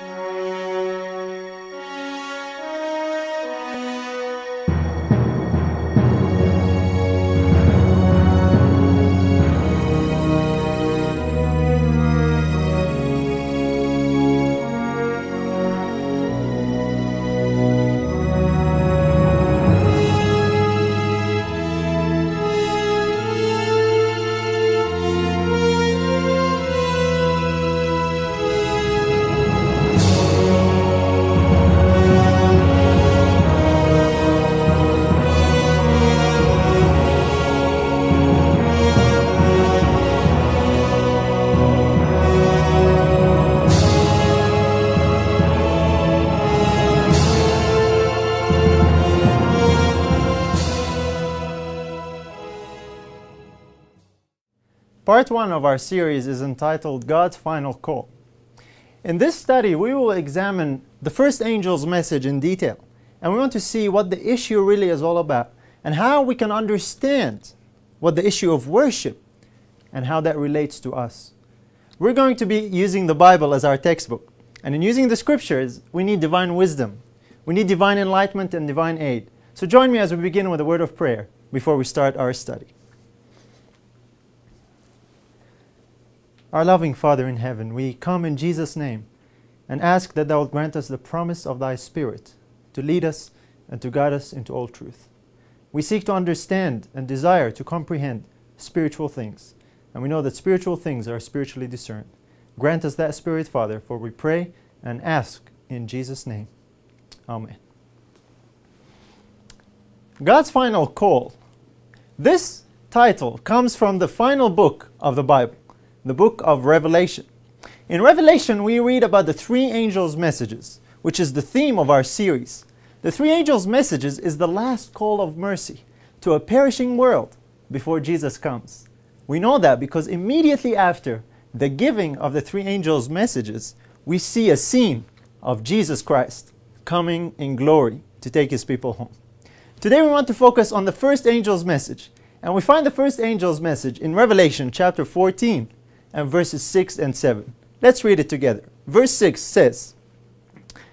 Música Part one of our series is entitled God's Final Call. In this study, we will examine the first angel's message in detail, and we want to see what the issue really is all about and how we can understand what the issue of worship and how that relates to us. We're going to be using the Bible as our textbook, and in using the scriptures, we need divine wisdom. We need divine enlightenment and divine aid. So join me as we begin with a word of prayer before we start our study. Our loving Father in heaven, we come in Jesus' name and ask that Thou grant us the promise of Thy Spirit to lead us and to guide us into all truth. We seek to understand and desire to comprehend spiritual things, and we know that spiritual things are spiritually discerned. Grant us that Spirit, Father, for we pray and ask in Jesus' name. Amen. God's Final Call. This title comes from the final book of the Bible the book of Revelation. In Revelation, we read about the three angels' messages, which is the theme of our series. The three angels' messages is the last call of mercy to a perishing world before Jesus comes. We know that because immediately after the giving of the three angels' messages, we see a scene of Jesus Christ coming in glory to take his people home. Today we want to focus on the first angel's message, and we find the first angel's message in Revelation chapter 14, and verses 6 and 7. Let's read it together. Verse 6 says,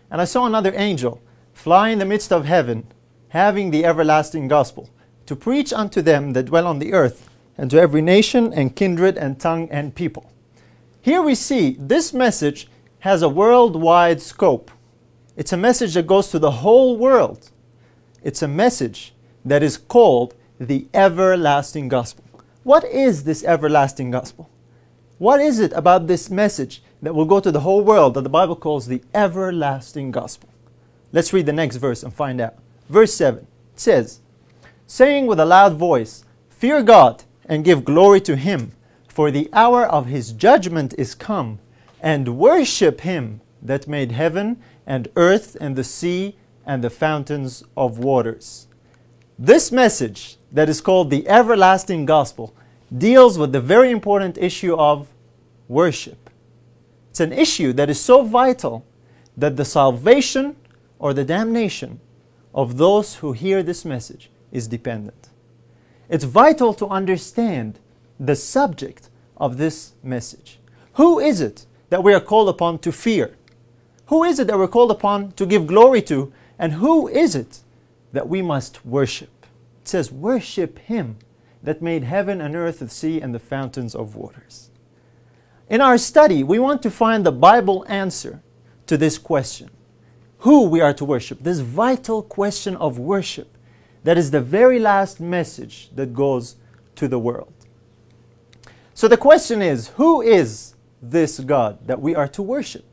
And I saw another angel fly in the midst of heaven, having the everlasting gospel, to preach unto them that dwell on the earth, and to every nation and kindred and tongue and people. Here we see this message has a worldwide scope. It's a message that goes to the whole world. It's a message that is called the everlasting gospel. What is this everlasting gospel? What is it about this message that will go to the whole world that the Bible calls the everlasting gospel? Let's read the next verse and find out. Verse 7 it says, Saying with a loud voice, Fear God and give glory to Him, for the hour of His judgment is come, and worship Him that made heaven and earth and the sea and the fountains of waters. This message that is called the everlasting gospel deals with the very important issue of worship. It's an issue that is so vital that the salvation or the damnation of those who hear this message is dependent. It's vital to understand the subject of this message. Who is it that we are called upon to fear? Who is it that we're called upon to give glory to? And who is it that we must worship? It says, Worship Him that made heaven and earth, the sea, and the fountains of waters. In our study, we want to find the Bible answer to this question who we are to worship, this vital question of worship that is the very last message that goes to the world. So the question is who is this God that we are to worship?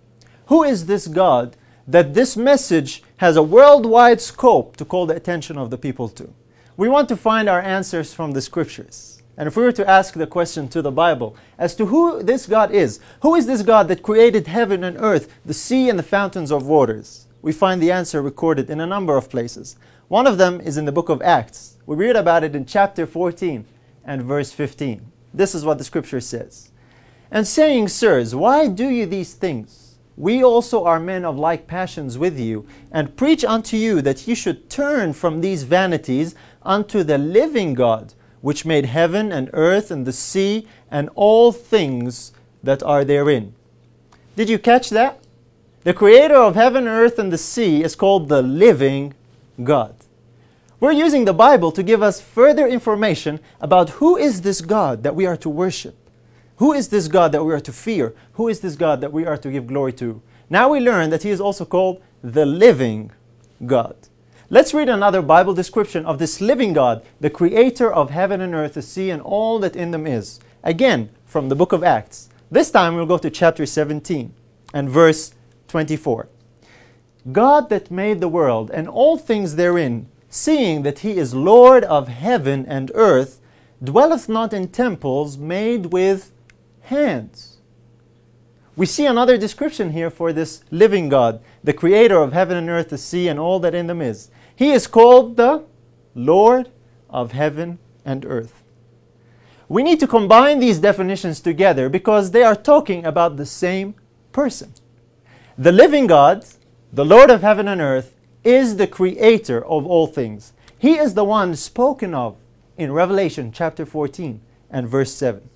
Who is this God that this message has a worldwide scope to call the attention of the people to? We want to find our answers from the scriptures. And if we were to ask the question to the Bible as to who this God is, who is this God that created heaven and earth, the sea and the fountains of waters? We find the answer recorded in a number of places. One of them is in the book of Acts. We read about it in chapter 14 and verse 15. This is what the scripture says. And saying, Sirs, why do you these things? we also are men of like passions with you, and preach unto you that ye should turn from these vanities unto the living God, which made heaven and earth and the sea and all things that are therein. Did you catch that? The creator of heaven, earth, and the sea is called the living God. We're using the Bible to give us further information about who is this God that we are to worship. Who is this God that we are to fear? Who is this God that we are to give glory to? Now we learn that he is also called the living God. Let's read another Bible description of this living God, the creator of heaven and earth, the sea, and all that in them is. Again, from the book of Acts. This time we'll go to chapter 17 and verse 24. God that made the world and all things therein, seeing that he is Lord of heaven and earth, dwelleth not in temples made with hands. We see another description here for this living God, the creator of heaven and earth, the sea, and all that in them is. He is called the Lord of heaven and earth. We need to combine these definitions together because they are talking about the same person. The living God, the Lord of heaven and earth, is the creator of all things. He is the one spoken of in Revelation chapter 14 and verse 7.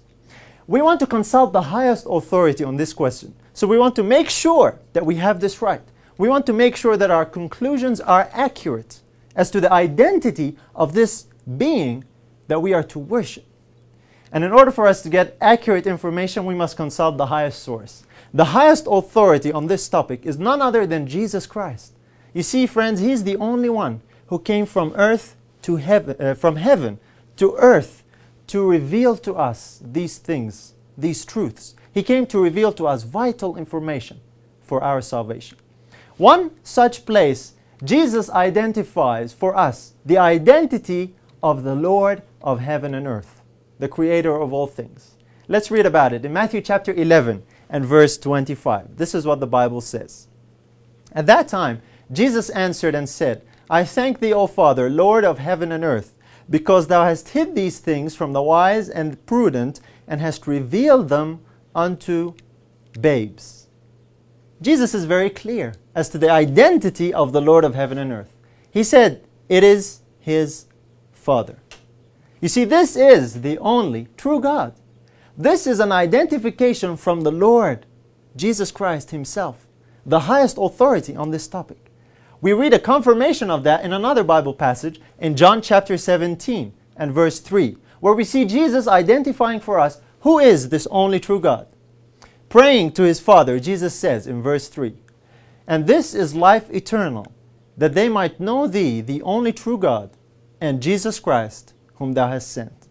We want to consult the highest authority on this question. So we want to make sure that we have this right. We want to make sure that our conclusions are accurate as to the identity of this being that we are to worship. And in order for us to get accurate information, we must consult the highest source. The highest authority on this topic is none other than Jesus Christ. You see, friends, He's the only one who came from earth to heaven, uh, from heaven to earth to reveal to us these things, these truths. He came to reveal to us vital information for our salvation. One such place, Jesus identifies for us the identity of the Lord of heaven and earth, the creator of all things. Let's read about it in Matthew chapter 11 and verse 25. This is what the Bible says. At that time, Jesus answered and said, I thank thee, O Father, Lord of heaven and earth, because thou hast hid these things from the wise and prudent, and hast revealed them unto babes. Jesus is very clear as to the identity of the Lord of heaven and earth. He said, It is his Father. You see, this is the only true God. This is an identification from the Lord, Jesus Christ Himself, the highest authority on this topic. We read a confirmation of that in another Bible passage in John chapter 17 and verse 3, where we see Jesus identifying for us who is this only true God. Praying to His Father, Jesus says in verse 3, And this is life eternal, that they might know Thee, the only true God, and Jesus Christ, whom Thou hast sent.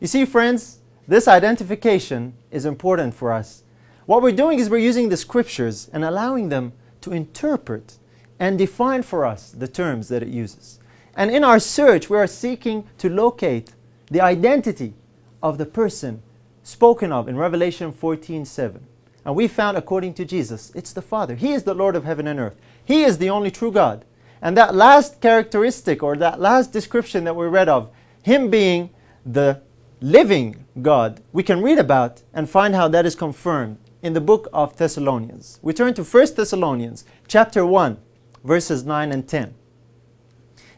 You see, friends, this identification is important for us. What we're doing is we're using the scriptures and allowing them to interpret and define for us the terms that it uses. And in our search, we are seeking to locate the identity of the person spoken of in Revelation 14 7. And we found, according to Jesus, it's the Father. He is the Lord of heaven and earth. He is the only true God. And that last characteristic or that last description that we read of, Him being the living God, we can read about and find how that is confirmed in the book of Thessalonians. We turn to 1 Thessalonians chapter 1, verses 9 and 10.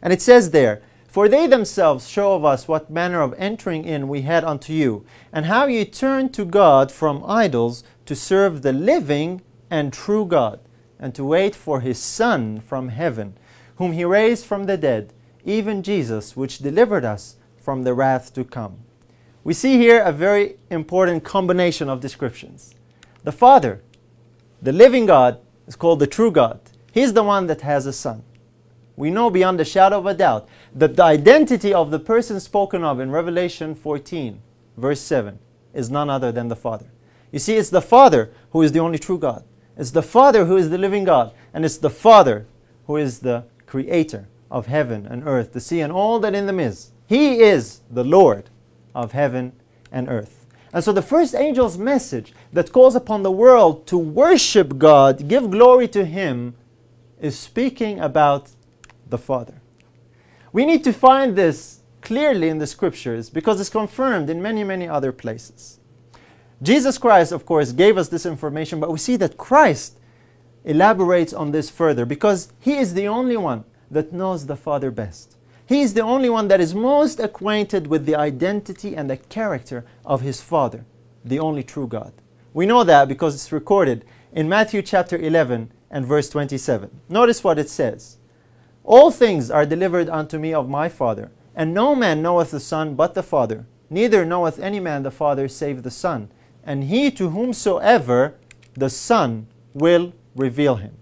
And it says there, For they themselves show of us what manner of entering in we had unto you, and how ye turned to God from idols to serve the living and true God, and to wait for his Son from heaven, whom he raised from the dead, even Jesus, which delivered us from the wrath to come. We see here a very important combination of descriptions. The Father, the living God, is called the true God. He's the one that has a son. We know beyond a shadow of a doubt that the identity of the person spoken of in Revelation 14, verse 7, is none other than the Father. You see, it's the Father who is the only true God. It's the Father who is the living God. And it's the Father who is the creator of heaven and earth, the sea, and all that in them is. He is the Lord of heaven and earth. And so the first angel's message that calls upon the world to worship God, give glory to Him, is speaking about the Father. We need to find this clearly in the scriptures because it's confirmed in many, many other places. Jesus Christ, of course, gave us this information, but we see that Christ elaborates on this further because He is the only one that knows the Father best. He is the only one that is most acquainted with the identity and the character of his Father, the only true God. We know that because it's recorded in Matthew chapter 11 and verse 27. Notice what it says All things are delivered unto me of my Father, and no man knoweth the Son but the Father, neither knoweth any man the Father save the Son, and he to whomsoever the Son will reveal him.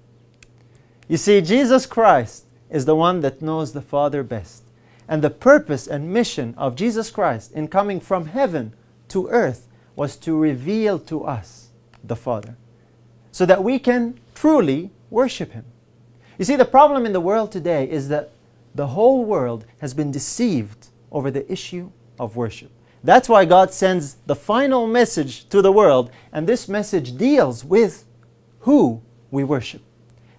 You see, Jesus Christ is the one that knows the Father best. And the purpose and mission of Jesus Christ in coming from heaven to earth was to reveal to us the Father so that we can truly worship Him. You see, the problem in the world today is that the whole world has been deceived over the issue of worship. That's why God sends the final message to the world, and this message deals with who we worship.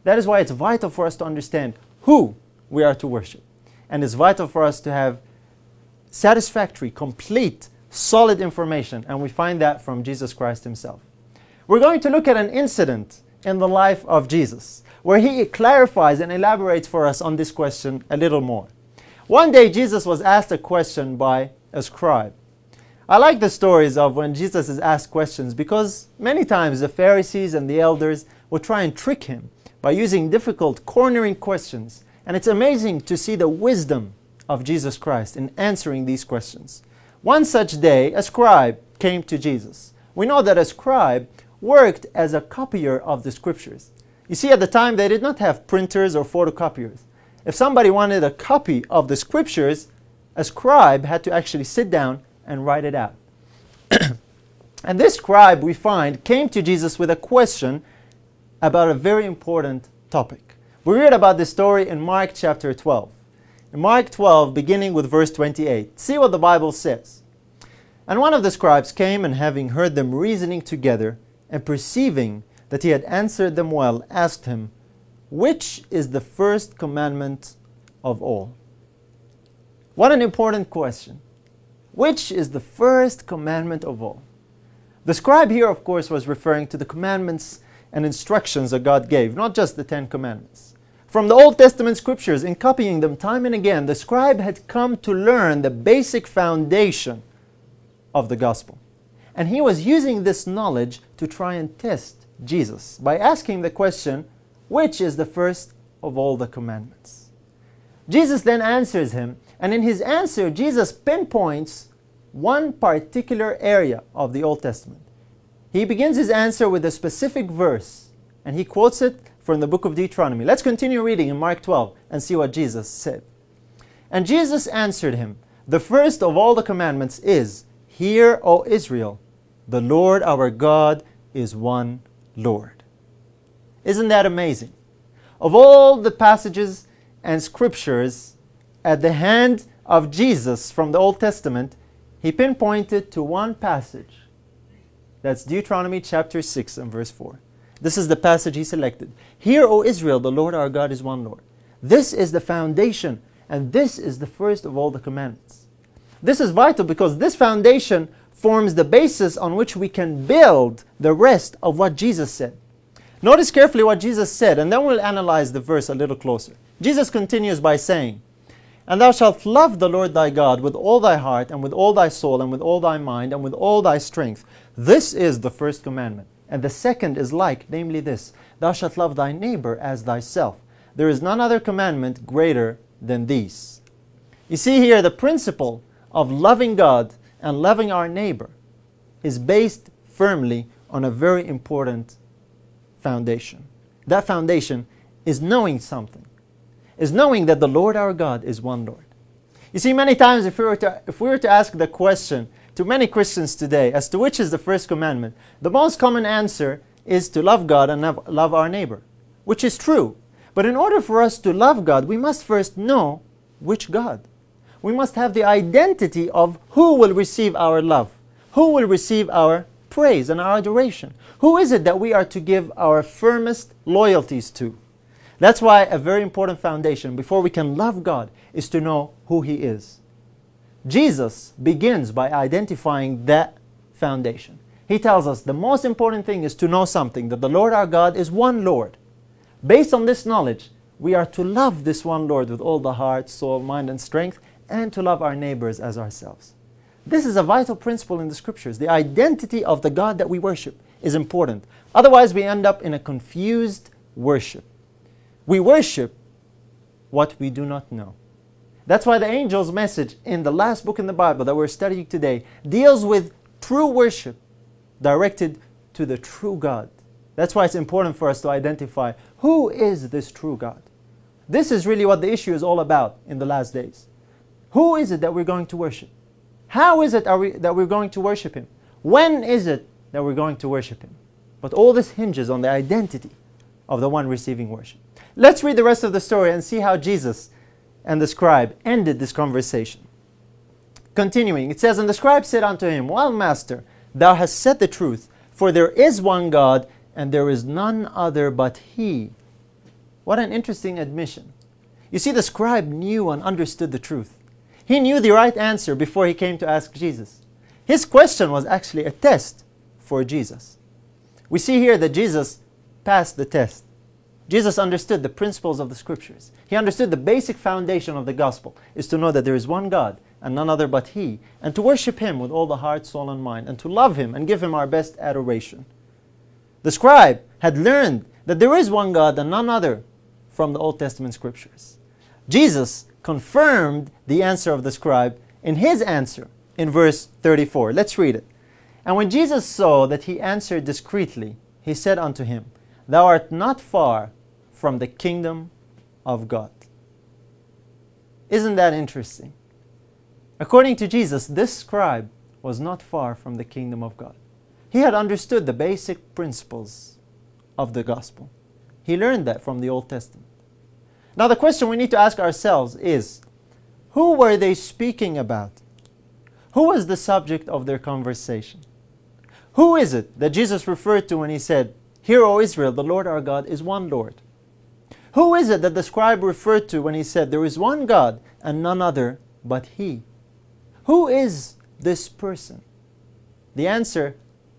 That is why it's vital for us to understand who we are to worship. And it's vital for us to have satisfactory, complete, solid information, and we find that from Jesus Christ Himself. We're going to look at an incident in the life of Jesus where He clarifies and elaborates for us on this question a little more. One day, Jesus was asked a question by a scribe. I like the stories of when Jesus is asked questions because many times the Pharisees and the elders would try and trick him by using difficult, cornering questions. And it's amazing to see the wisdom of Jesus Christ in answering these questions. One such day, a scribe came to Jesus. We know that a scribe worked as a copier of the scriptures. You see, at the time, they did not have printers or photocopiers. If somebody wanted a copy of the scriptures, a scribe had to actually sit down and write it out. and this scribe, we find, came to Jesus with a question about a very important topic. We read about this story in Mark chapter 12. In Mark 12, beginning with verse 28, see what the Bible says. And one of the scribes came, and having heard them reasoning together, and perceiving that he had answered them well, asked him, Which is the first commandment of all? What an important question. Which is the first commandment of all? The scribe here, of course, was referring to the commandments and instructions that God gave, not just the Ten Commandments. From the Old Testament scriptures, in copying them time and again, the scribe had come to learn the basic foundation of the gospel. And he was using this knowledge to try and test Jesus by asking the question, which is the first of all the commandments? Jesus then answers him, and in his answer, Jesus pinpoints one particular area of the Old Testament. He begins his answer with a specific verse, and he quotes it from the book of Deuteronomy. Let's continue reading in Mark 12 and see what Jesus said. And Jesus answered him, The first of all the commandments is, Hear, O Israel, the Lord our God is one Lord. Isn't that amazing? Of all the passages and scriptures at the hand of Jesus from the Old Testament, he pinpointed to one passage that's Deuteronomy chapter 6 and verse 4. This is the passage he selected. Hear, O Israel, the Lord our God is one Lord. This is the foundation, and this is the first of all the commandments. This is vital because this foundation forms the basis on which we can build the rest of what Jesus said. Notice carefully what Jesus said, and then we'll analyze the verse a little closer. Jesus continues by saying, And thou shalt love the Lord thy God with all thy heart, and with all thy soul, and with all thy mind, and with all thy strength. This is the first commandment. And the second is like, namely this Thou shalt love thy neighbor as thyself. There is none other commandment greater than these. You see here the principle of loving God and loving our neighbor is based firmly on a very important foundation. That foundation is knowing something, is knowing that the Lord our God is one Lord. You see, many times if we were to, if we were to ask the question, to many Christians today as to which is the first commandment, the most common answer is to love God and love our neighbor, which is true. But in order for us to love God, we must first know which God. We must have the identity of who will receive our love, who will receive our praise and our adoration. Who is it that we are to give our firmest loyalties to? That's why a very important foundation before we can love God is to know who He is. Jesus begins by identifying that foundation. He tells us the most important thing is to know something that the Lord our God is one Lord. Based on this knowledge, we are to love this one Lord with all the heart, soul, mind, and strength, and to love our neighbors as ourselves. This is a vital principle in the scriptures. The identity of the God that we worship is important. Otherwise, we end up in a confused worship. We worship what we do not know. That's why the angel's message in the last book in the Bible that we're studying today deals with true worship directed to the true God. That's why it's important for us to identify who is this true God. This is really what the issue is all about in the last days. Who is it that we're going to worship? How is it we, that we're going to worship Him? When is it that we're going to worship Him? But all this hinges on the identity of the one receiving worship. Let's read the rest of the story and see how Jesus and the scribe ended this conversation. Continuing, it says, And the scribe said unto him, Well, master, thou hast said the truth, for there is one God, and there is none other but He. What an interesting admission. You see, the scribe knew and understood the truth. He knew the right answer before he came to ask Jesus. His question was actually a test for Jesus. We see here that Jesus passed the test. Jesus understood the principles of the scriptures. He understood the basic foundation of the gospel is to know that there is one God and none other but He, and to worship Him with all the heart, soul, and mind, and to love Him and give Him our best adoration. The scribe had learned that there is one God and none other from the Old Testament scriptures. Jesus confirmed the answer of the scribe in his answer in verse 34. Let's read it. And when Jesus saw that he answered discreetly, he said unto him, Thou art not far from the kingdom of God. Isn't that interesting? According to Jesus, this scribe was not far from the kingdom of God. He had understood the basic principles of the gospel. He learned that from the Old Testament. Now, the question we need to ask ourselves is who were they speaking about? Who was the subject of their conversation? Who is it that Jesus referred to when he said, Hear, O Israel, the Lord our God is one Lord? Who is it that the scribe referred to when he said, There is one God and none other but He? Who is this person? The answer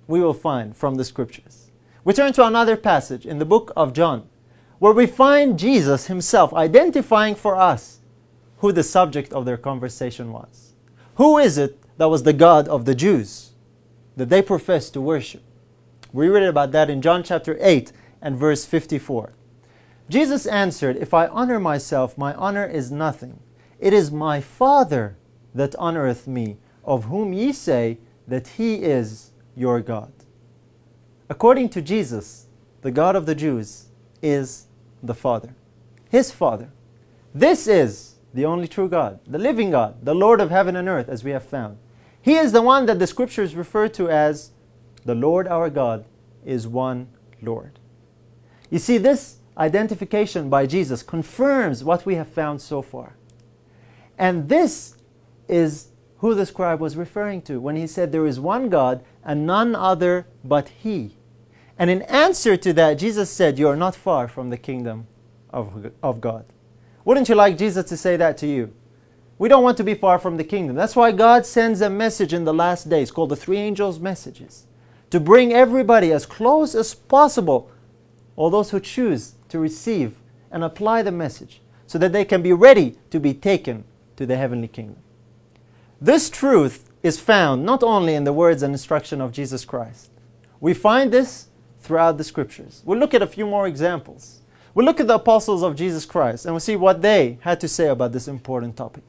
we will find from the scriptures. We turn to another passage in the book of John, where we find Jesus himself identifying for us who the subject of their conversation was. Who is it that was the God of the Jews that they professed to worship? We read about that in John chapter 8 and verse 54. Jesus answered, If I honor myself, my honor is nothing. It is my Father that honoreth me, of whom ye say that he is your God. According to Jesus, the God of the Jews is the Father, his Father. This is the only true God, the living God, the Lord of heaven and earth, as we have found. He is the one that the scriptures refer to as the Lord our God is one Lord. You see, this identification by Jesus confirms what we have found so far. And this is who the scribe was referring to when he said, There is one God and none other but He. And in answer to that, Jesus said, You are not far from the kingdom of, of God. Wouldn't you like Jesus to say that to you? We don't want to be far from the kingdom. That's why God sends a message in the last days called the three angels' messages to bring everybody as close as possible, all those who choose to receive and apply the message, so that they can be ready to be taken to the heavenly kingdom. This truth is found not only in the words and instruction of Jesus Christ. We find this throughout the scriptures. We'll look at a few more examples. We'll look at the apostles of Jesus Christ and we'll see what they had to say about this important topic.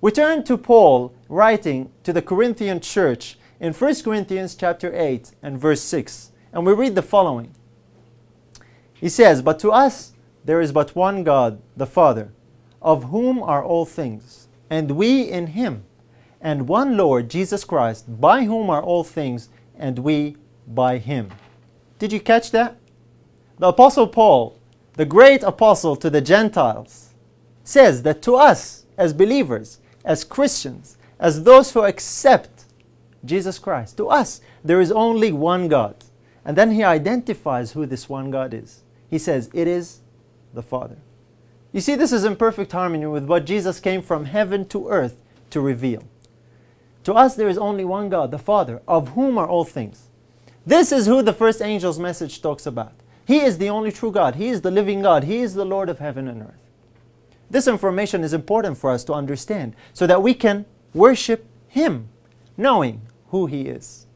We turn to Paul writing to the Corinthian church in 1 Corinthians chapter 8 and verse 6, and we read the following. He says, But to us there is but one God, the Father, of whom are all things, and we in him, and one Lord, Jesus Christ, by whom are all things, and we by him. Did you catch that? The Apostle Paul, the great apostle to the Gentiles, says that to us as believers, as Christians, as those who accept Jesus Christ, to us, there is only one God. And then he identifies who this one God is. He says, It is the Father. You see, this is in perfect harmony with what Jesus came from heaven to earth to reveal. To us, there is only one God, the Father, of whom are all things. This is who the first angel's message talks about. He is the only true God. He is the living God. He is the Lord of heaven and earth. This information is important for us to understand so that we can worship Him, knowing who He is.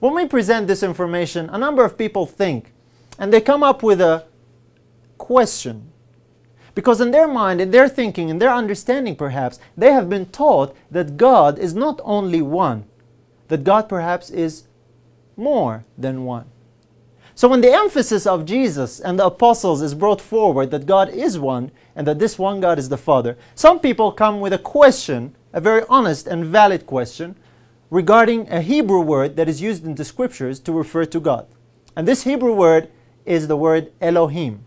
When we present this information, a number of people think, and they come up with a, question. Because in their mind, in their thinking, in their understanding perhaps, they have been taught that God is not only one, that God perhaps is more than one. So when the emphasis of Jesus and the apostles is brought forward that God is one and that this one God is the Father, some people come with a question, a very honest and valid question, regarding a Hebrew word that is used in the scriptures to refer to God. And this Hebrew word is the word Elohim.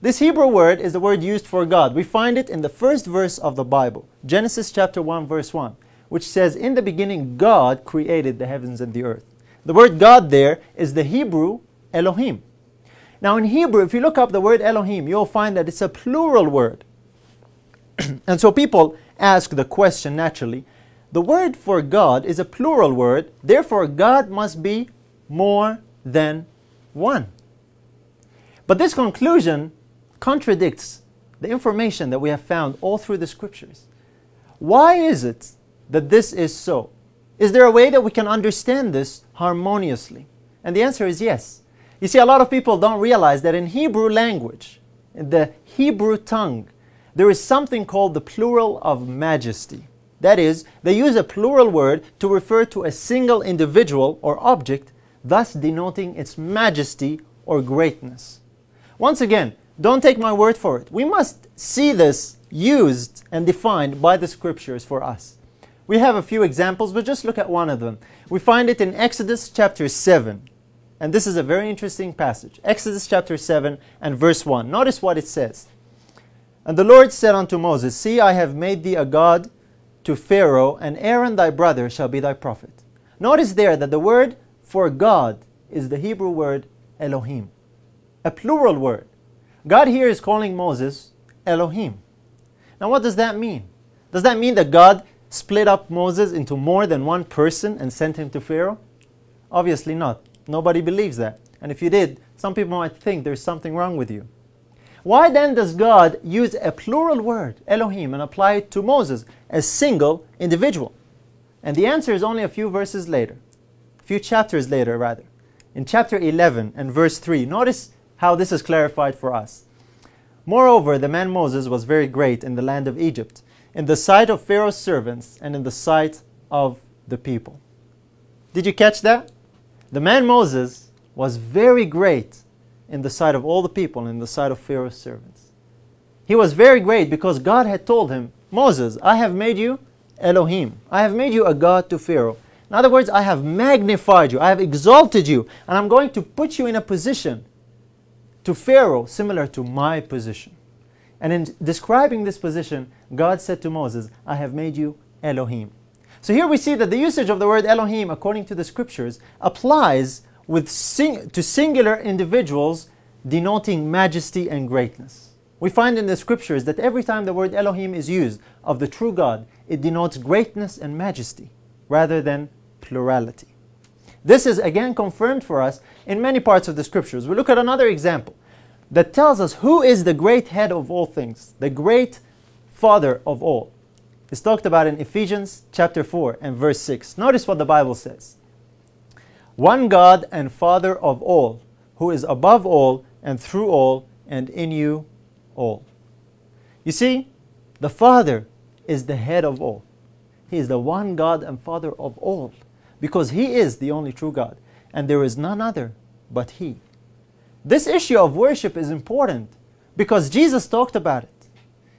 This Hebrew word is the word used for God. We find it in the first verse of the Bible, Genesis chapter 1 verse 1, which says, "In the beginning God created the heavens and the earth." The word God there is the Hebrew Elohim. Now in Hebrew, if you look up the word Elohim, you'll find that it's a plural word. and so people ask the question naturally, the word for God is a plural word, therefore God must be more than one. But this conclusion contradicts the information that we have found all through the scriptures. Why is it that this is so? Is there a way that we can understand this harmoniously? And the answer is yes. You see, a lot of people don't realize that in Hebrew language, in the Hebrew tongue, there is something called the plural of majesty. That is, they use a plural word to refer to a single individual or object, thus denoting its majesty or greatness. Once again, don't take my word for it. We must see this used and defined by the scriptures for us. We have a few examples, but just look at one of them. We find it in Exodus chapter 7. And this is a very interesting passage. Exodus chapter 7 and verse 1. Notice what it says. And the Lord said unto Moses, See, I have made thee a God to Pharaoh, and Aaron thy brother shall be thy prophet. Notice there that the word for God is the Hebrew word Elohim, a plural word. God here is calling Moses Elohim. Now, what does that mean? Does that mean that God split up Moses into more than one person and sent him to Pharaoh? Obviously not. Nobody believes that. And if you did, some people might think there's something wrong with you. Why then does God use a plural word, Elohim, and apply it to Moses, a single individual? And the answer is only a few verses later, a few chapters later, rather. In chapter 11 and verse 3, notice how this is clarified for us. Moreover, the man Moses was very great in the land of Egypt, in the sight of Pharaoh's servants, and in the sight of the people. Did you catch that? The man Moses was very great in the sight of all the people in the sight of Pharaoh's servants. He was very great because God had told him, Moses, I have made you Elohim. I have made you a God to Pharaoh. In other words, I have magnified you, I have exalted you, and I'm going to put you in a position to Pharaoh similar to my position. And in describing this position, God said to Moses, I have made you Elohim. So here we see that the usage of the word Elohim, according to the scriptures, applies with sing to singular individuals denoting majesty and greatness. We find in the scriptures that every time the word Elohim is used of the true God, it denotes greatness and majesty rather than plurality. This is again confirmed for us in many parts of the scriptures. We look at another example that tells us who is the great head of all things, the great father of all. It's talked about in Ephesians chapter 4 and verse 6. Notice what the Bible says one God and Father of all, who is above all and through all and in you all. You see, the Father is the head of all. He is the one God and Father of all because He is the only true God and there is none other but He. This issue of worship is important because Jesus talked about it.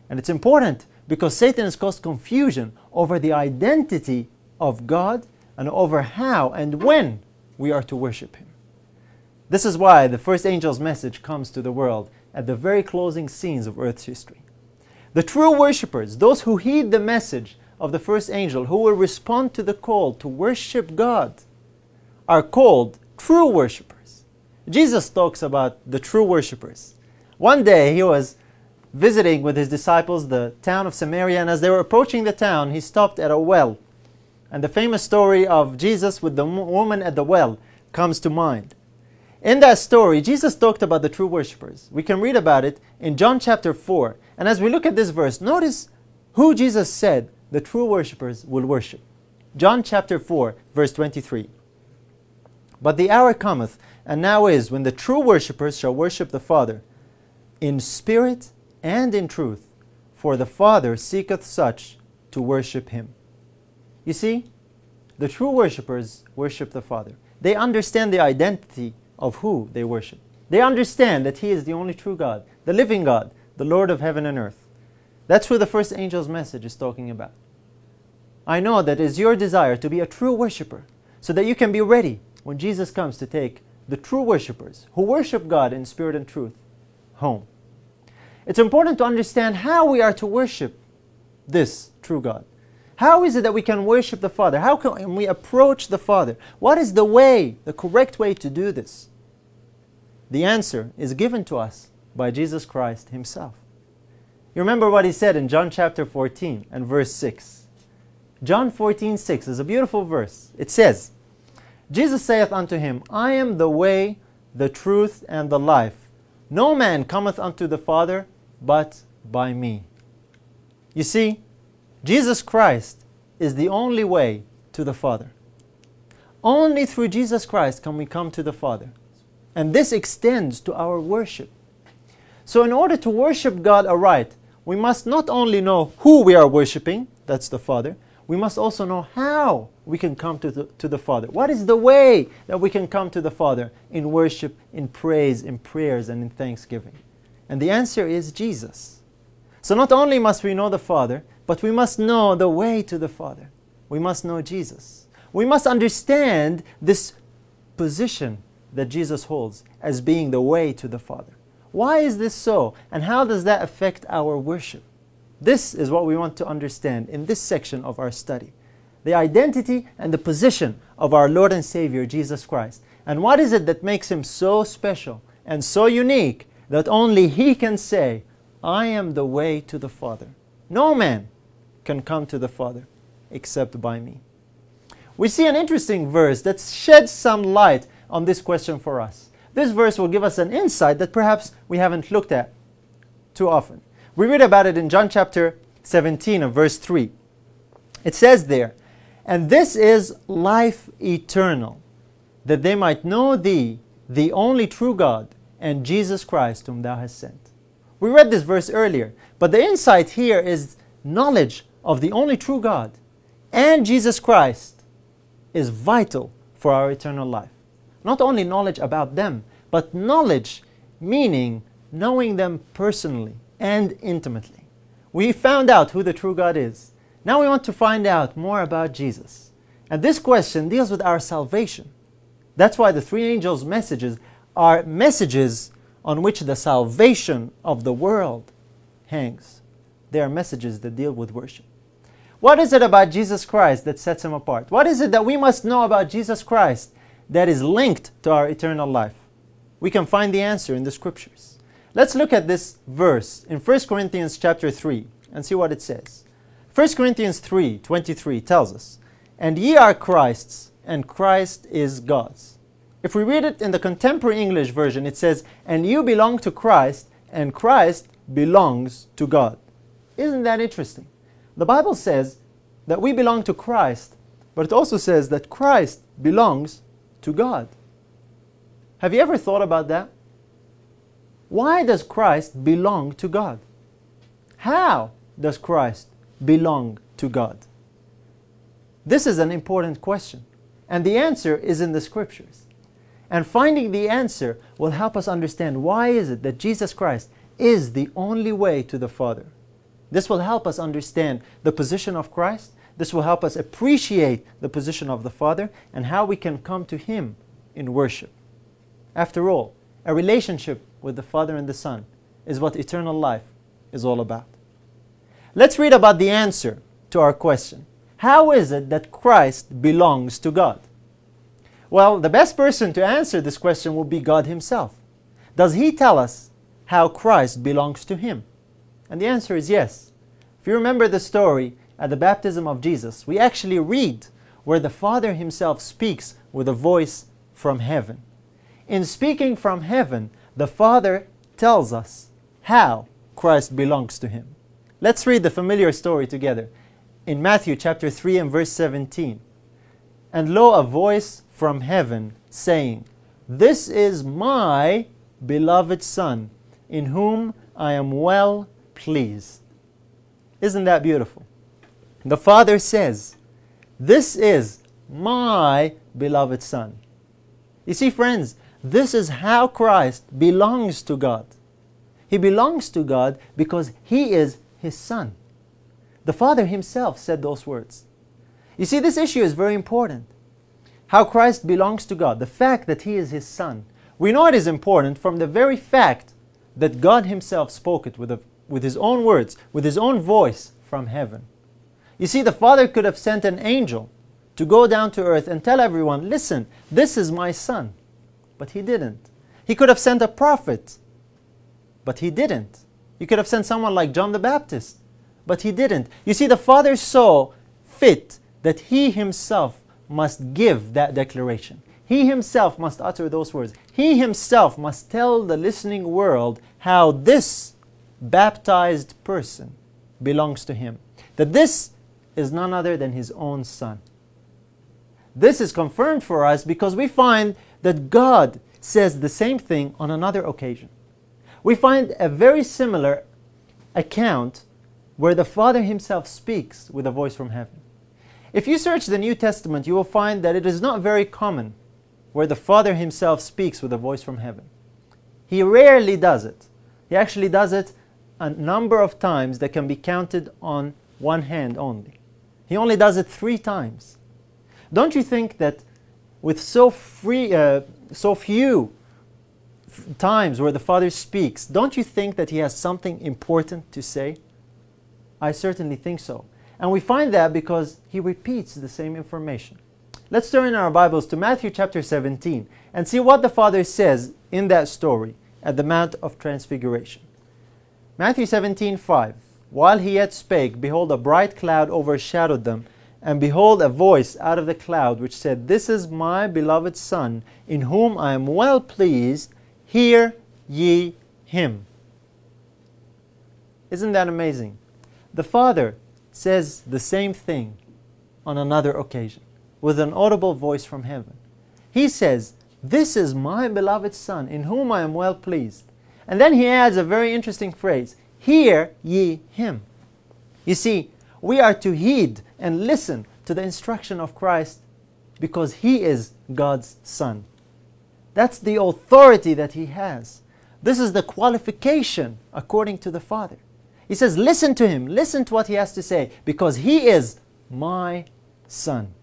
And it's important because Satan has caused confusion over the identity of God and over how and when we are to worship Him. This is why the first angel's message comes to the world at the very closing scenes of Earth's history. The true worshippers, those who heed the message of the first angel, who will respond to the call to worship God, are called true worshippers. Jesus talks about the true worshippers. One day he was visiting with his disciples the town of Samaria, and as they were approaching the town, he stopped at a well and the famous story of Jesus with the woman at the well comes to mind. In that story, Jesus talked about the true worshippers. We can read about it in John chapter 4. And as we look at this verse, notice who Jesus said the true worshippers will worship. John chapter 4, verse 23. But the hour cometh, and now is, when the true worshippers shall worship the Father in spirit and in truth, for the Father seeketh such to worship him. You see, the true worshippers worship the Father. They understand the identity of who they worship. They understand that He is the only true God, the living God, the Lord of heaven and earth. That's what the first angel's message is talking about. I know that is your desire to be a true worshiper so that you can be ready when Jesus comes to take the true worshippers who worship God in spirit and truth home. It's important to understand how we are to worship this true God. How is it that we can worship the Father? How can we approach the Father? What is the way, the correct way to do this? The answer is given to us by Jesus Christ Himself. You remember what He said in John chapter 14 and verse 6. John 14, 6 is a beautiful verse. It says, Jesus saith unto him, I am the way, the truth, and the life. No man cometh unto the Father but by me. You see, Jesus Christ is the only way to the Father. Only through Jesus Christ can we come to the Father. And this extends to our worship. So, in order to worship God aright, we must not only know who we are worshiping, that's the Father, we must also know how we can come to the, to the Father. What is the way that we can come to the Father in worship, in praise, in prayers, and in thanksgiving? And the answer is Jesus. So, not only must we know the Father, but we must know the way to the Father. We must know Jesus. We must understand this position that Jesus holds as being the way to the Father. Why is this so? And how does that affect our worship? This is what we want to understand in this section of our study the identity and the position of our Lord and Savior Jesus Christ. And what is it that makes him so special and so unique that only he can say, I am the way to the Father? No man can come to the Father except by me. We see an interesting verse that sheds some light on this question for us. This verse will give us an insight that perhaps we haven't looked at too often. We read about it in John chapter 17 of verse 3. It says there, And this is life eternal, that they might know thee, the only true God, and Jesus Christ, whom thou hast sent. We read this verse earlier, but the insight here is knowledge of the only true God and Jesus Christ is vital for our eternal life. Not only knowledge about them, but knowledge meaning knowing them personally and intimately. We found out who the true God is. Now we want to find out more about Jesus. And this question deals with our salvation. That's why the three angels' messages are messages on which the salvation of the world hangs. They are messages that deal with worship. What is it about Jesus Christ that sets him apart? What is it that we must know about Jesus Christ that is linked to our eternal life? We can find the answer in the scriptures. Let's look at this verse in 1 Corinthians chapter 3 and see what it says. 1 Corinthians 3 23 tells us, And ye are Christ's, and Christ is God's. If we read it in the contemporary English version, it says, And you belong to Christ, and Christ belongs to God. Isn't that interesting? The Bible says that we belong to Christ, but it also says that Christ belongs to God. Have you ever thought about that? Why does Christ belong to God? How does Christ belong to God? This is an important question, and the answer is in the scriptures. And finding the answer will help us understand why is it that Jesus Christ is the only way to the Father. This will help us understand the position of Christ. This will help us appreciate the position of the Father and how we can come to Him in worship. After all, a relationship with the Father and the Son is what eternal life is all about. Let's read about the answer to our question. How is it that Christ belongs to God? Well, the best person to answer this question will be God Himself. Does He tell us how Christ belongs to Him? And the answer is yes. If you remember the story at the baptism of Jesus, we actually read where the Father Himself speaks with a voice from heaven. In speaking from heaven, the Father tells us how Christ belongs to Him. Let's read the familiar story together in Matthew chapter 3 and verse 17. And lo, a voice from heaven saying, This is my beloved Son, in whom I am well pleased. Isn't that beautiful? The Father says, This is my beloved Son. You see, friends, this is how Christ belongs to God. He belongs to God because He is His Son. The Father Himself said those words. You see, this issue is very important. How Christ belongs to God, the fact that He is His Son. We know it is important from the very fact that God Himself spoke it with, a, with His own words, with His own voice from heaven. You see, the Father could have sent an angel to go down to earth and tell everyone, listen, this is my Son. But He didn't. He could have sent a prophet, but He didn't. You could have sent someone like John the Baptist, but He didn't. You see, the Father saw fit that He Himself must give that declaration. He himself must utter those words. He himself must tell the listening world how this baptized person belongs to him. That this is none other than his own son. This is confirmed for us because we find that God says the same thing on another occasion. We find a very similar account where the Father himself speaks with a voice from heaven. If you search the New Testament, you will find that it is not very common where the Father himself speaks with a voice from heaven. He rarely does it. He actually does it a number of times that can be counted on one hand only. He only does it three times. Don't you think that with so free, uh, so few times where the Father speaks, don't you think that he has something important to say? I certainly think so. And we find that because he repeats the same information. Let's turn in our Bibles to Matthew chapter 17 and see what the Father says in that story at the Mount of Transfiguration. Matthew 17 5. While he yet spake, behold, a bright cloud overshadowed them, and behold, a voice out of the cloud which said, This is my beloved Son, in whom I am well pleased. Hear ye him. Isn't that amazing? The Father says the same thing on another occasion with an audible voice from heaven. He says, This is my beloved Son, in whom I am well pleased. And then he adds a very interesting phrase Hear ye him. You see, we are to heed and listen to the instruction of Christ because he is God's Son. That's the authority that he has. This is the qualification according to the Father. He says, Listen to him, listen to what he has to say, because he is my son.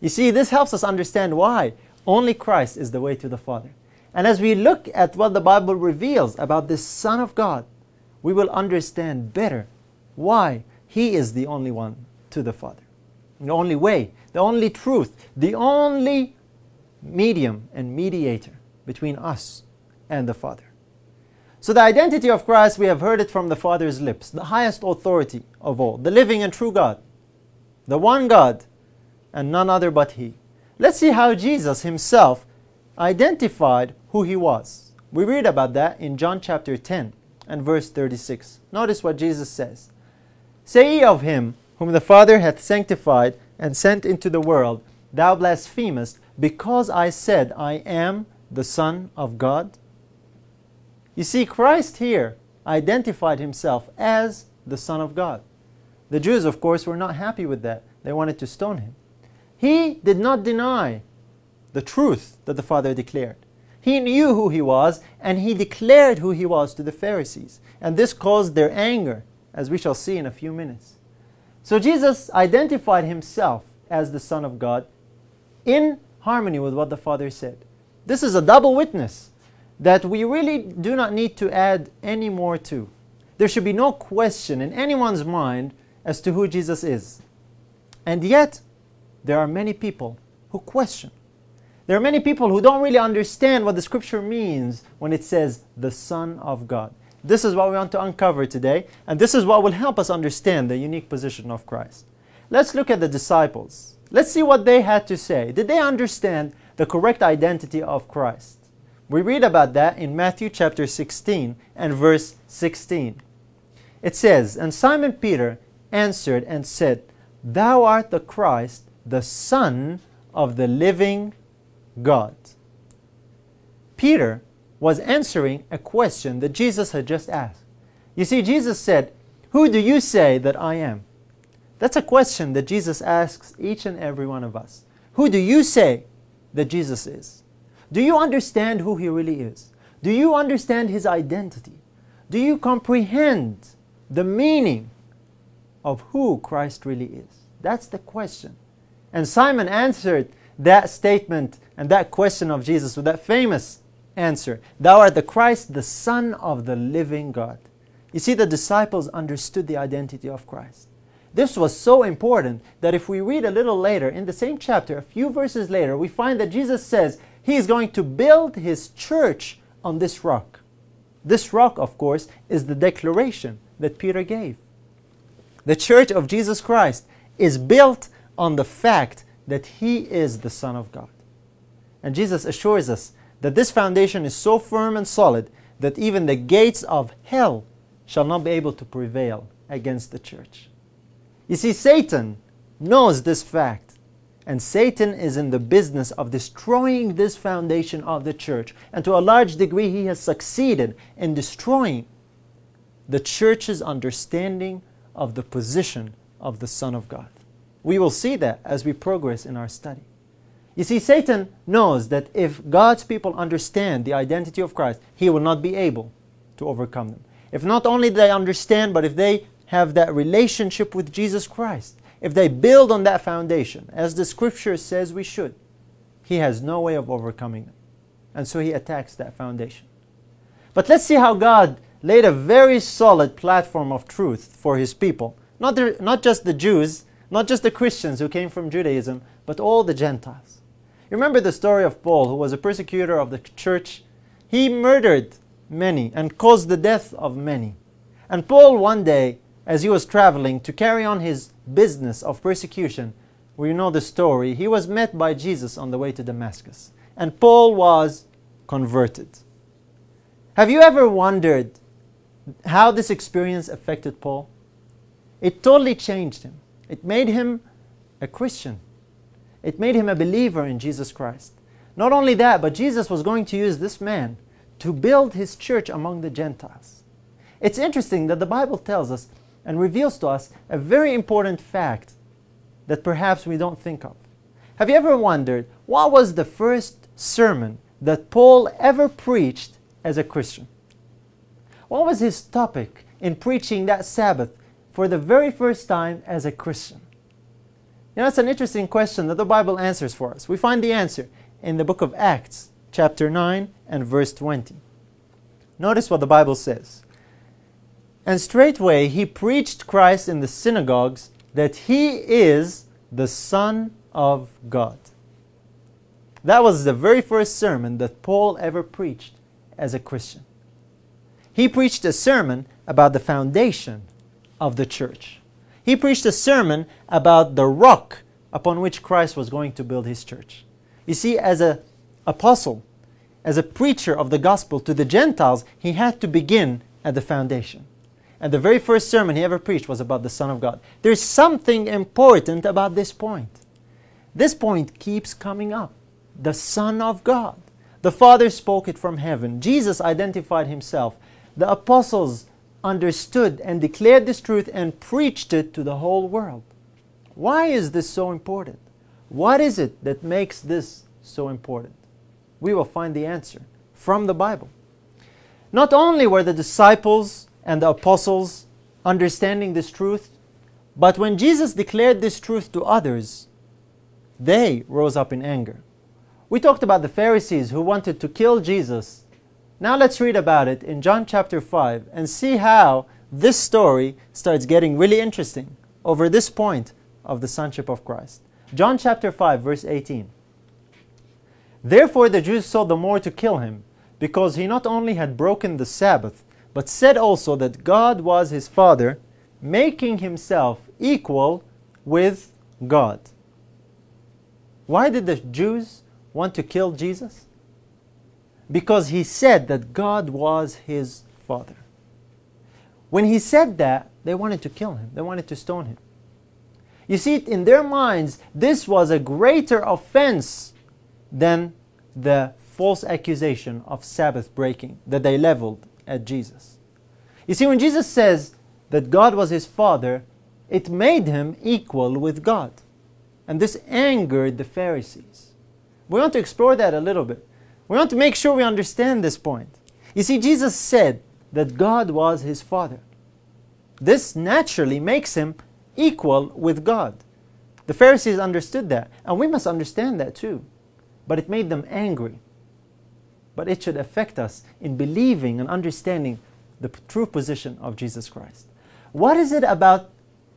You see, this helps us understand why only Christ is the way to the Father. And as we look at what the Bible reveals about this Son of God, we will understand better why He is the only one to the Father. The only way, the only truth, the only medium and mediator between us and the Father. So the identity of Christ, we have heard it from the Father's lips, the highest authority of all, the living and true God, the one God, and none other but He. Let's see how Jesus himself identified who He was. We read about that in John chapter 10 and verse 36. Notice what Jesus says. Say ye of him whom the Father hath sanctified and sent into the world, Thou blasphemest, because I said, I am the Son of God? You see, Christ here identified himself as the Son of God. The Jews, of course, were not happy with that. They wanted to stone him. He did not deny the truth that the Father declared. He knew who he was, and he declared who he was to the Pharisees. And this caused their anger, as we shall see in a few minutes. So Jesus identified himself as the Son of God in harmony with what the Father said. This is a double witness that we really do not need to add any more to. There should be no question in anyone's mind as to who Jesus is. And yet, there are many people who question. There are many people who don't really understand what the scripture means when it says the Son of God. This is what we want to uncover today, and this is what will help us understand the unique position of Christ. Let's look at the disciples. Let's see what they had to say. Did they understand the correct identity of Christ? We read about that in Matthew chapter 16 and verse 16. It says, And Simon Peter answered and said, Thou art the Christ, the Son of the living God. Peter was answering a question that Jesus had just asked. You see, Jesus said, Who do you say that I am? That's a question that Jesus asks each and every one of us. Who do you say that Jesus is? Do you understand who he really is? Do you understand his identity? Do you comprehend the meaning of who Christ really is? That's the question. And Simon answered that statement and that question of Jesus with that famous answer Thou art the Christ, the Son of the living God. You see, the disciples understood the identity of Christ. This was so important that if we read a little later in the same chapter, a few verses later, we find that Jesus says he is going to build his church on this rock. This rock, of course, is the declaration that Peter gave. The church of Jesus Christ is built on the fact that he is the Son of God. And Jesus assures us that this foundation is so firm and solid that even the gates of hell shall not be able to prevail against the church. You see, Satan knows this fact, and Satan is in the business of destroying this foundation of the church. And to a large degree, he has succeeded in destroying the church's understanding of the position of the Son of God. We will see that as we progress in our study. You see, Satan knows that if God's people understand the identity of Christ, he will not be able to overcome them. If not only they understand, but if they have that relationship with Jesus Christ, if they build on that foundation, as the scripture says we should, he has no way of overcoming them. And so he attacks that foundation. But let's see how God laid a very solid platform of truth for his people. Not, the, not just the Jews, not just the Christians who came from Judaism, but all the Gentiles. You remember the story of Paul, who was a persecutor of the church? He murdered many and caused the death of many. And Paul one day as he was traveling to carry on his business of persecution, we know the story, he was met by Jesus on the way to Damascus. And Paul was converted. Have you ever wondered how this experience affected Paul? It totally changed him. It made him a Christian. It made him a believer in Jesus Christ. Not only that, but Jesus was going to use this man to build his church among the Gentiles. It's interesting that the Bible tells us and reveals to us a very important fact that perhaps we don't think of. Have you ever wondered what was the first sermon that Paul ever preached as a Christian? What was his topic in preaching that Sabbath for the very first time as a Christian? You know, it's an interesting question that the Bible answers for us. We find the answer in the book of Acts, chapter 9 and verse 20. Notice what the Bible says. And straightway he preached Christ in the synagogues that he is the Son of God. That was the very first sermon that Paul ever preached as a Christian. He preached a sermon about the foundation of the church. He preached a sermon about the rock upon which Christ was going to build his church. You see, as an apostle, as a preacher of the gospel to the Gentiles, he had to begin at the foundation. And the very first sermon he ever preached was about the Son of God. There's something important about this point. This point keeps coming up. The Son of God. The Father spoke it from heaven. Jesus identified himself. The apostles understood and declared this truth and preached it to the whole world. Why is this so important? What is it that makes this so important? We will find the answer from the Bible. Not only were the disciples and the apostles understanding this truth. But when Jesus declared this truth to others, they rose up in anger. We talked about the Pharisees who wanted to kill Jesus. Now let's read about it in John chapter 5 and see how this story starts getting really interesting over this point of the sonship of Christ. John chapter 5, verse 18. Therefore the Jews sought the more to kill him, because he not only had broken the Sabbath, but said also that God was his Father, making himself equal with God. Why did the Jews want to kill Jesus? Because he said that God was his Father. When he said that, they wanted to kill him, they wanted to stone him. You see, in their minds, this was a greater offense than the false accusation of Sabbath breaking that they leveled at Jesus. You see, when Jesus says that God was his Father, it made him equal with God. And this angered the Pharisees. We want to explore that a little bit. We want to make sure we understand this point. You see, Jesus said that God was his Father. This naturally makes him equal with God. The Pharisees understood that, and we must understand that too. But it made them angry. But it should affect us in believing and understanding the true position of Jesus Christ. What is it about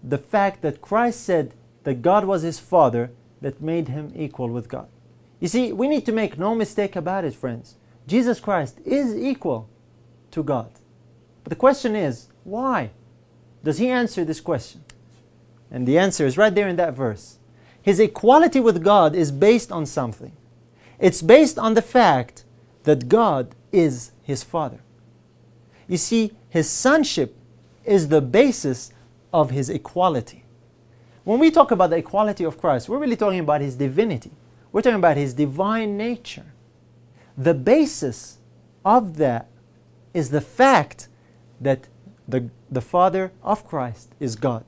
the fact that Christ said that God was his Father that made him equal with God? You see, we need to make no mistake about it, friends. Jesus Christ is equal to God. But the question is, why? Does he answer this question? And the answer is right there in that verse. His equality with God is based on something. It's based on the fact that God is his Father. You see, his sonship is the basis of his equality. When we talk about the equality of Christ, we're really talking about his divinity. We're talking about his divine nature. The basis of that is the fact that the, the Father of Christ is God.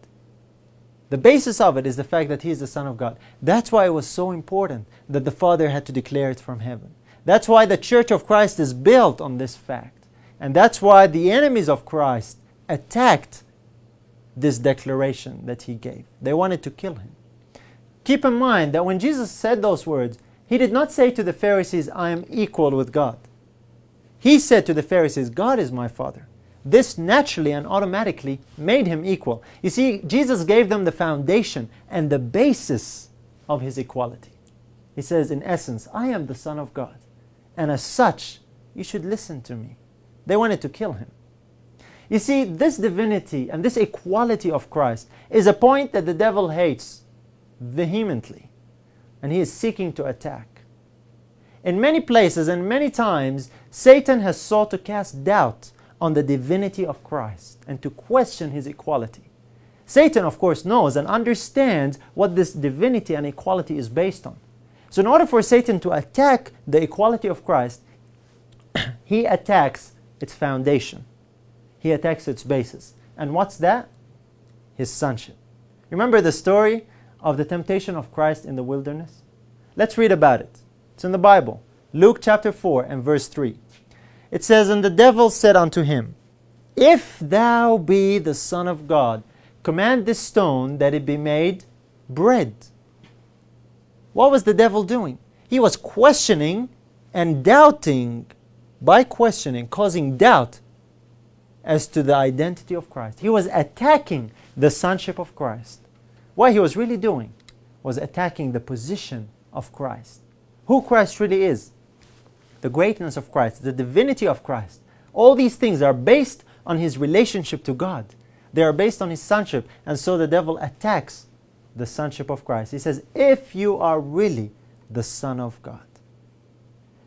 The basis of it is the fact that He is the Son of God. That's why it was so important that the Father had to declare it from heaven. That's why the Church of Christ is built on this fact. And that's why the enemies of Christ attacked this declaration that He gave. They wanted to kill Him. Keep in mind that when Jesus said those words, He did not say to the Pharisees, I am equal with God. He said to the Pharisees, God is my Father. This naturally and automatically made him equal. You see, Jesus gave them the foundation and the basis of his equality. He says, in essence, I am the Son of God, and as such, you should listen to me. They wanted to kill him. You see, this divinity and this equality of Christ is a point that the devil hates vehemently, and he is seeking to attack. In many places and many times, Satan has sought to cast doubt on the divinity of Christ and to question his equality. Satan, of course, knows and understands what this divinity and equality is based on. So, in order for Satan to attack the equality of Christ, he attacks its foundation, he attacks its basis. And what's that? His sonship. Remember the story of the temptation of Christ in the wilderness? Let's read about it. It's in the Bible. Luke chapter 4 and verse 3. It says, And the devil said unto him, If thou be the Son of God, command this stone that it be made bread. What was the devil doing? He was questioning and doubting, by questioning, causing doubt as to the identity of Christ. He was attacking the sonship of Christ. What he was really doing was attacking the position of Christ. Who Christ really is the greatness of Christ, the divinity of Christ. All these things are based on his relationship to God. They are based on his sonship. And so the devil attacks the sonship of Christ. He says, If you are really the Son of God.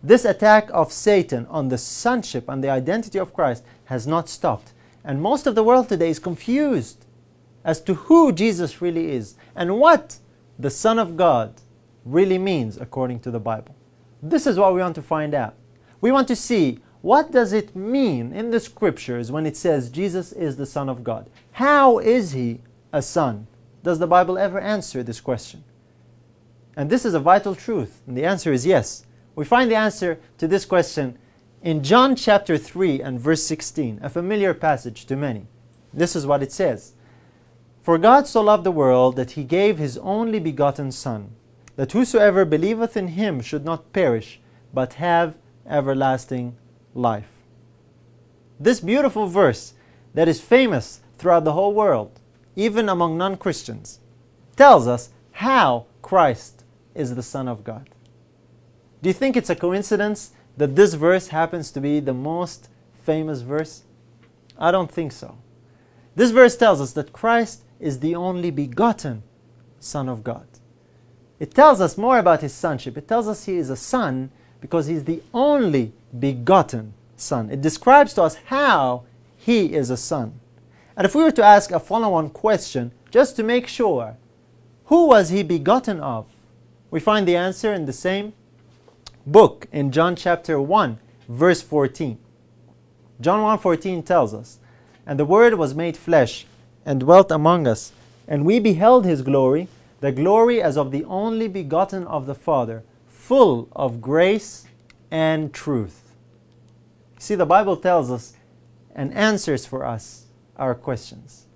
This attack of Satan on the sonship and the identity of Christ has not stopped. And most of the world today is confused as to who Jesus really is and what the Son of God really means according to the Bible. This is what we want to find out. We want to see what does it mean in the scriptures when it says Jesus is the Son of God? How is he a son? Does the Bible ever answer this question? And this is a vital truth, and the answer is yes. We find the answer to this question in John chapter 3 and verse 16, a familiar passage to many. This is what it says For God so loved the world that he gave his only begotten Son that whosoever believeth in him should not perish, but have everlasting life. This beautiful verse that is famous throughout the whole world, even among non Christians, tells us how Christ is the Son of God. Do you think it's a coincidence that this verse happens to be the most famous verse? I don't think so. This verse tells us that Christ is the only begotten Son of God. It tells us more about his sonship. It tells us he is a son because he's the only begotten son. It describes to us how he is a son. And if we were to ask a follow on question, just to make sure, who was he begotten of? We find the answer in the same book in John chapter 1, verse 14. John 1:14 tells us, "And the word was made flesh and dwelt among us, and we beheld his glory, the glory as of the only begotten of the Father, full of grace and truth." See, the Bible tells us and answers for us our questions.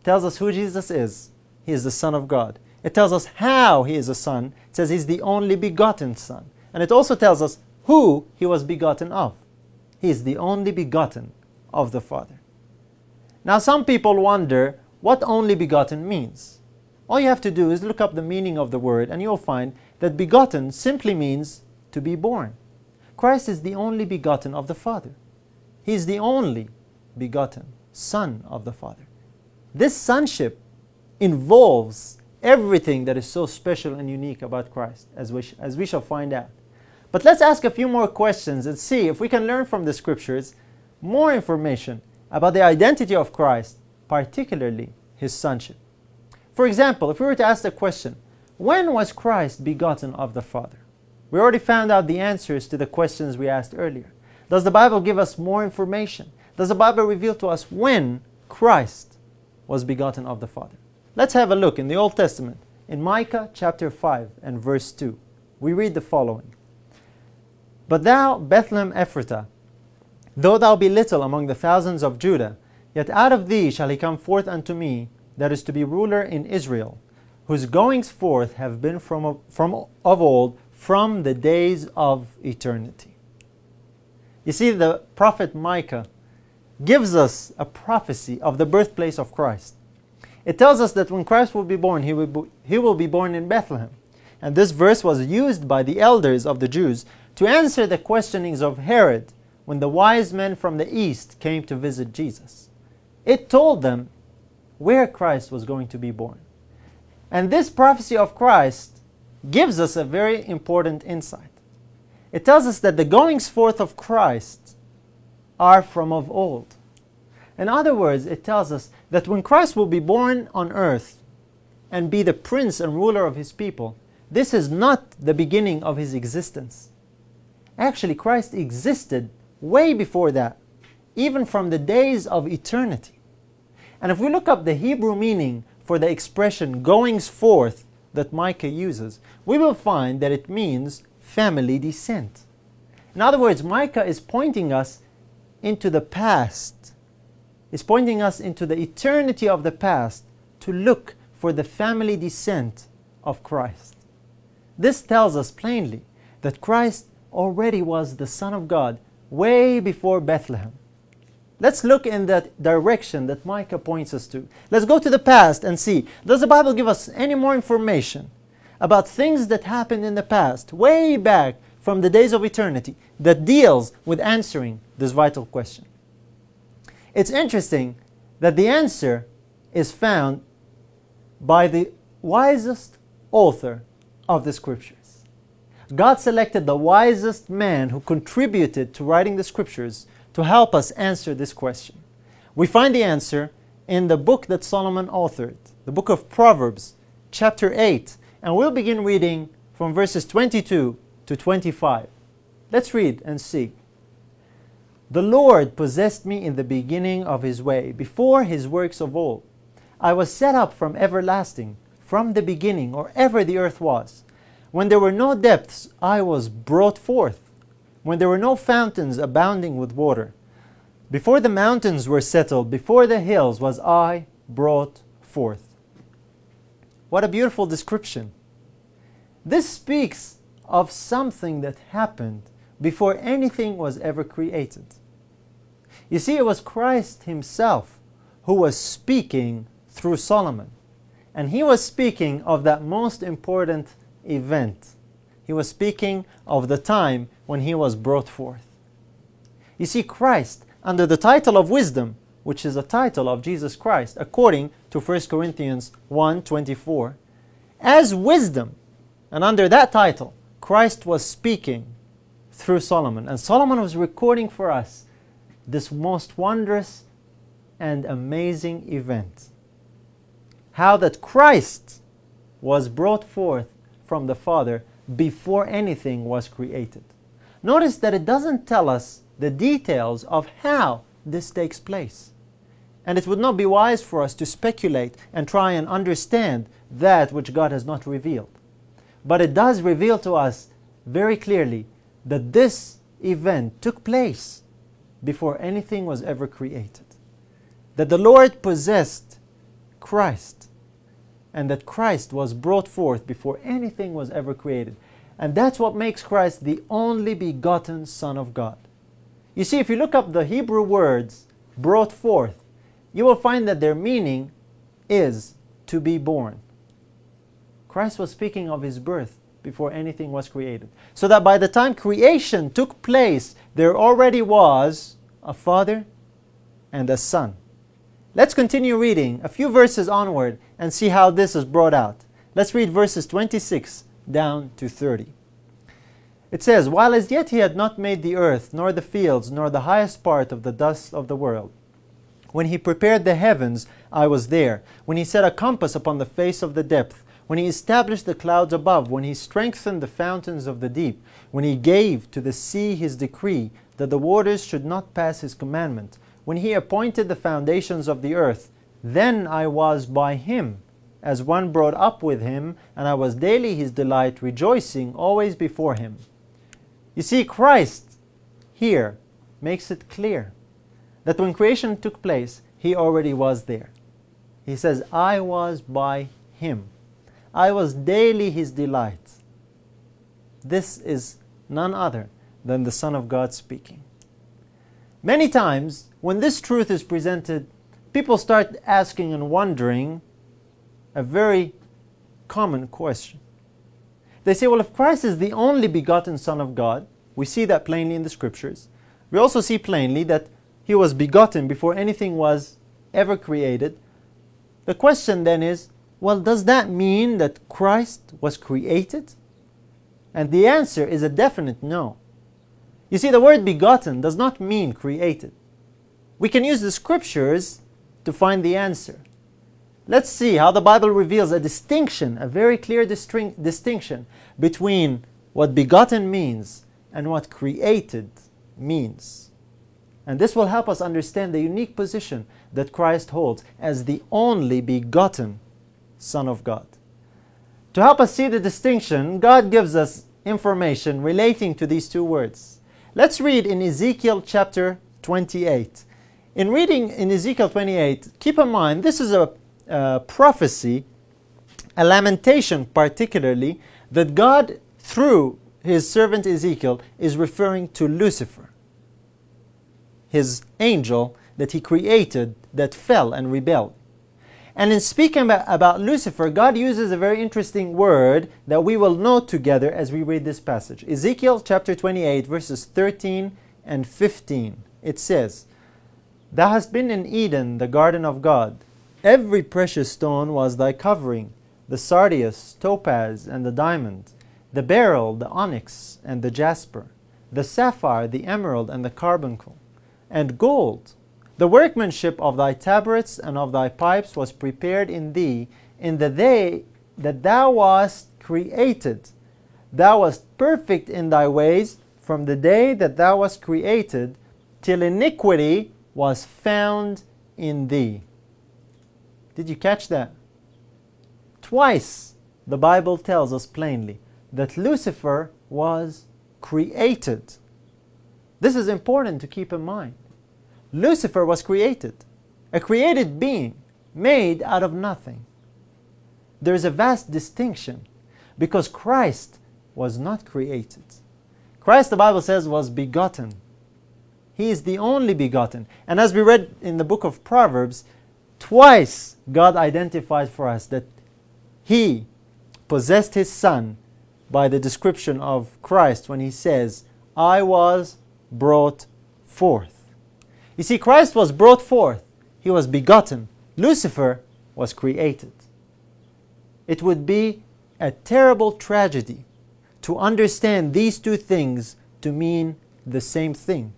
It tells us who Jesus is. He is the Son of God. It tells us how he is a son. It says he's the only begotten son. And it also tells us who he was begotten of. He is the only begotten of the Father. Now, some people wonder what only begotten means. All you have to do is look up the meaning of the word, and you'll find that begotten simply means to be born. Christ is the only begotten of the Father. He is the only begotten Son of the Father. This sonship involves everything that is so special and unique about Christ, as we, as we shall find out. But let's ask a few more questions and see if we can learn from the scriptures more information about the identity of Christ, particularly his sonship. For example, if we were to ask the question, when was Christ begotten of the Father? We already found out the answers to the questions we asked earlier. Does the Bible give us more information? Does the Bible reveal to us when Christ was begotten of the Father? Let's have a look in the Old Testament. In Micah chapter 5 and verse 2, we read the following But thou, Bethlehem Ephratah, though thou be little among the thousands of Judah, yet out of thee shall he come forth unto me that is to be ruler in Israel, whose goings forth have been from, from of old, from the days of eternity. You see, the prophet Micah gives us a prophecy of the birthplace of Christ. It tells us that when Christ will be born, he will be, he will be born in Bethlehem. And this verse was used by the elders of the Jews to answer the questionings of Herod when the wise men from the east came to visit Jesus. It told them where Christ was going to be born. And this prophecy of Christ gives us a very important insight. It tells us that the goings forth of Christ are from of old. In other words, it tells us that when Christ will be born on earth and be the prince and ruler of his people, this is not the beginning of his existence. Actually, Christ existed way before that, even from the days of eternity. And if we look up the Hebrew meaning for the expression goings forth that Micah uses, we will find that it means family descent. In other words, Micah is pointing us into the past, is pointing us into the eternity of the past to look for the family descent of Christ. This tells us plainly that Christ already was the Son of God way before Bethlehem. Let's look in that direction that Micah points us to. Let's go to the past and see does the Bible give us any more information about things that happened in the past, way back from the days of eternity, that deals with answering this vital question? It's interesting that the answer is found by the wisest author of the scriptures. God selected the wisest man who contributed to writing the scriptures to help us answer this question. We find the answer in the book that Solomon authored, the book of Proverbs, chapter 8, and we'll begin reading from verses 22 to 25. Let's read and see. The Lord possessed me in the beginning of his way, before his works of old. I was set up from everlasting, from the beginning, or ever the earth was. When there were no depths, I was brought forth. When there were no fountains abounding with water. Before the mountains were settled, before the hills was I brought forth. What a beautiful description. This speaks of something that happened before anything was ever created. You see, it was Christ Himself who was speaking through Solomon. And he was speaking of that most important event. He was speaking of the time when he was brought forth. You see, Christ, under the title of wisdom, which is a title of Jesus Christ, according to 1 Corinthians 1 24, as wisdom, and under that title, Christ was speaking through Solomon. And Solomon was recording for us this most wondrous and amazing event. How that Christ was brought forth from the Father before anything was created. Notice that it doesn't tell us the details of how this takes place. And it would not be wise for us to speculate and try and understand that which God has not revealed. But it does reveal to us very clearly that this event took place before anything was ever created. That the Lord possessed Christ and that Christ was brought forth before anything was ever created. And that's what makes Christ the only begotten Son of God. You see, if you look up the Hebrew words brought forth, you will find that their meaning is to be born. Christ was speaking of his birth before anything was created. So that by the time creation took place, there already was a Father and a Son. Let's continue reading a few verses onward and see how this is brought out. Let's read verses 26 down to 30. It says, While as yet he had not made the earth, nor the fields, nor the highest part of the dust of the world, when he prepared the heavens, I was there. When he set a compass upon the face of the depth, when he established the clouds above, when he strengthened the fountains of the deep, when he gave to the sea his decree, that the waters should not pass his commandment, when he appointed the foundations of the earth, then I was by him, as one brought up with him, and I was daily his delight, rejoicing always before him. You see, Christ here makes it clear that when creation took place, he already was there. He says, I was by him. I was daily his delight. This is none other than the Son of God speaking. Many times, when this truth is presented, people start asking and wondering a very common question. They say, well, if Christ is the only begotten Son of God, we see that plainly in the scriptures. We also see plainly that he was begotten before anything was ever created. The question then is, well, does that mean that Christ was created? And the answer is a definite no. You see, the word begotten does not mean created. We can use the scriptures to find the answer. Let's see how the Bible reveals a distinction, a very clear distinction between what begotten means and what created means. And this will help us understand the unique position that Christ holds as the only begotten Son of God. To help us see the distinction, God gives us information relating to these two words. Let's read in Ezekiel chapter 28. In reading in Ezekiel 28, keep in mind this is a, a prophecy, a lamentation particularly, that God, through his servant Ezekiel, is referring to Lucifer, his angel that he created that fell and rebelled. And in speaking about, about, Lucifer, God uses a very interesting word that we will note together as we read this passage. Ezekiel chapter 28, verses 13 and 15. It says, Thou hast been in Eden, the garden of God. Every precious stone was thy covering the sardius, topaz, and the diamond, the beryl, the onyx, and the jasper, the sapphire, the emerald, and the carbuncle, and gold the workmanship of thy tabrets and of thy pipes was prepared in thee in the day that thou wast created. Thou wast perfect in thy ways from the day that thou wast created till iniquity was found in thee. Did you catch that? Twice the Bible tells us plainly that Lucifer was created. This is important to keep in mind. Lucifer was created, a created being made out of nothing. There is a vast distinction because Christ was not created. Christ, the Bible says, was begotten. He is the only begotten. And as we read in the book of Proverbs, twice God identified for us that He possessed His Son by the description of Christ when He says, I was brought forth. You see, Christ was brought forth, he was begotten. Lucifer was created. It would be a terrible tragedy to understand these two things to mean the same thing.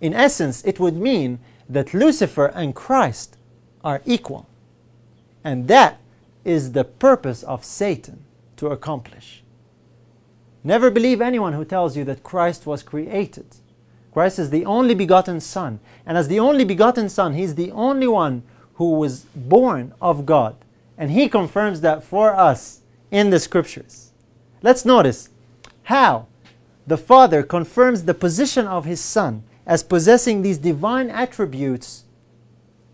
In essence, it would mean that Lucifer and Christ are equal. And that is the purpose of Satan to accomplish. Never believe anyone who tells you that Christ was created. Christ is the only begotten Son. And as the only begotten Son, He's the only one who was born of God. And He confirms that for us in the Scriptures. Let's notice how the Father confirms the position of His Son as possessing these divine attributes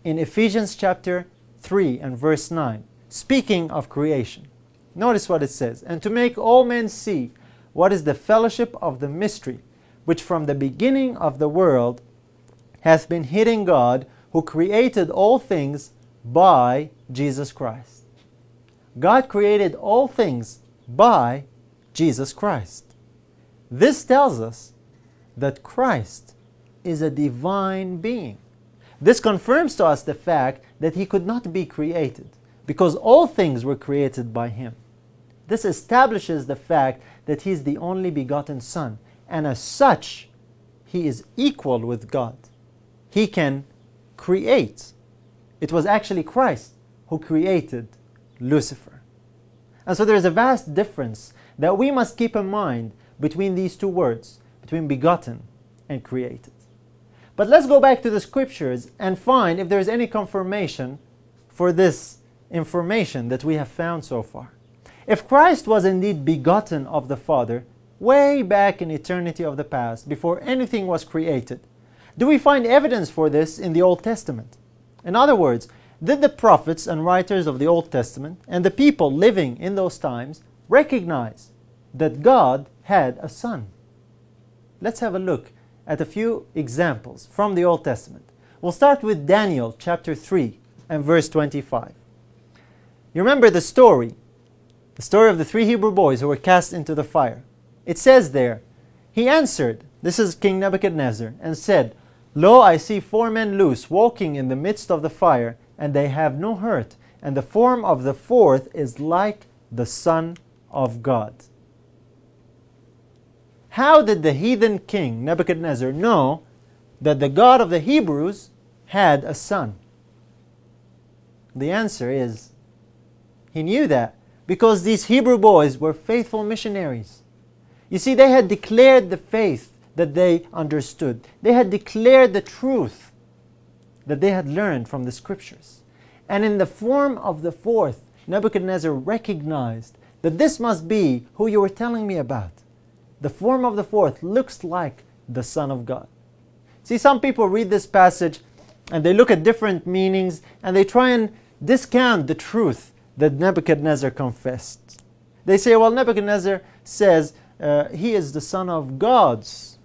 in Ephesians chapter 3 and verse 9, speaking of creation. Notice what it says And to make all men see what is the fellowship of the mystery, which from the beginning of the world hath been hidden God, who created all things by Jesus Christ. God created all things by Jesus Christ. This tells us that Christ is a divine being. This confirms to us the fact that he could not be created because all things were created by him. This establishes the fact that he is the only begotten Son, and as such, he is equal with God. He can create. It was actually Christ who created Lucifer. And so there is a vast difference that we must keep in mind between these two words, between begotten and created. But let's go back to the scriptures and find if there is any confirmation for this information that we have found so far. If Christ was indeed begotten of the Father, way back in eternity of the past, before anything was created, do we find evidence for this in the Old Testament? In other words, did the prophets and writers of the Old Testament and the people living in those times recognize that God had a son? Let's have a look at a few examples from the Old Testament. We'll start with Daniel chapter 3 and verse 25. You remember the story the story of the three Hebrew boys who were cast into the fire. It says there, He answered, this is King Nebuchadnezzar, and said, Lo, I see four men loose, walking in the midst of the fire, and they have no hurt, and the form of the fourth is like the Son of God. How did the heathen king Nebuchadnezzar know that the God of the Hebrews had a son? The answer is he knew that because these Hebrew boys were faithful missionaries. You see, they had declared the faith that they understood, they had declared the truth that they had learned from the scriptures. And in the form of the fourth, Nebuchadnezzar recognized that this must be who you were telling me about. The form of the fourth looks like the Son of God. See, some people read this passage and they look at different meanings and they try and discount the truth that Nebuchadnezzar confessed. They say, well, Nebuchadnezzar says uh, he is the son of gods.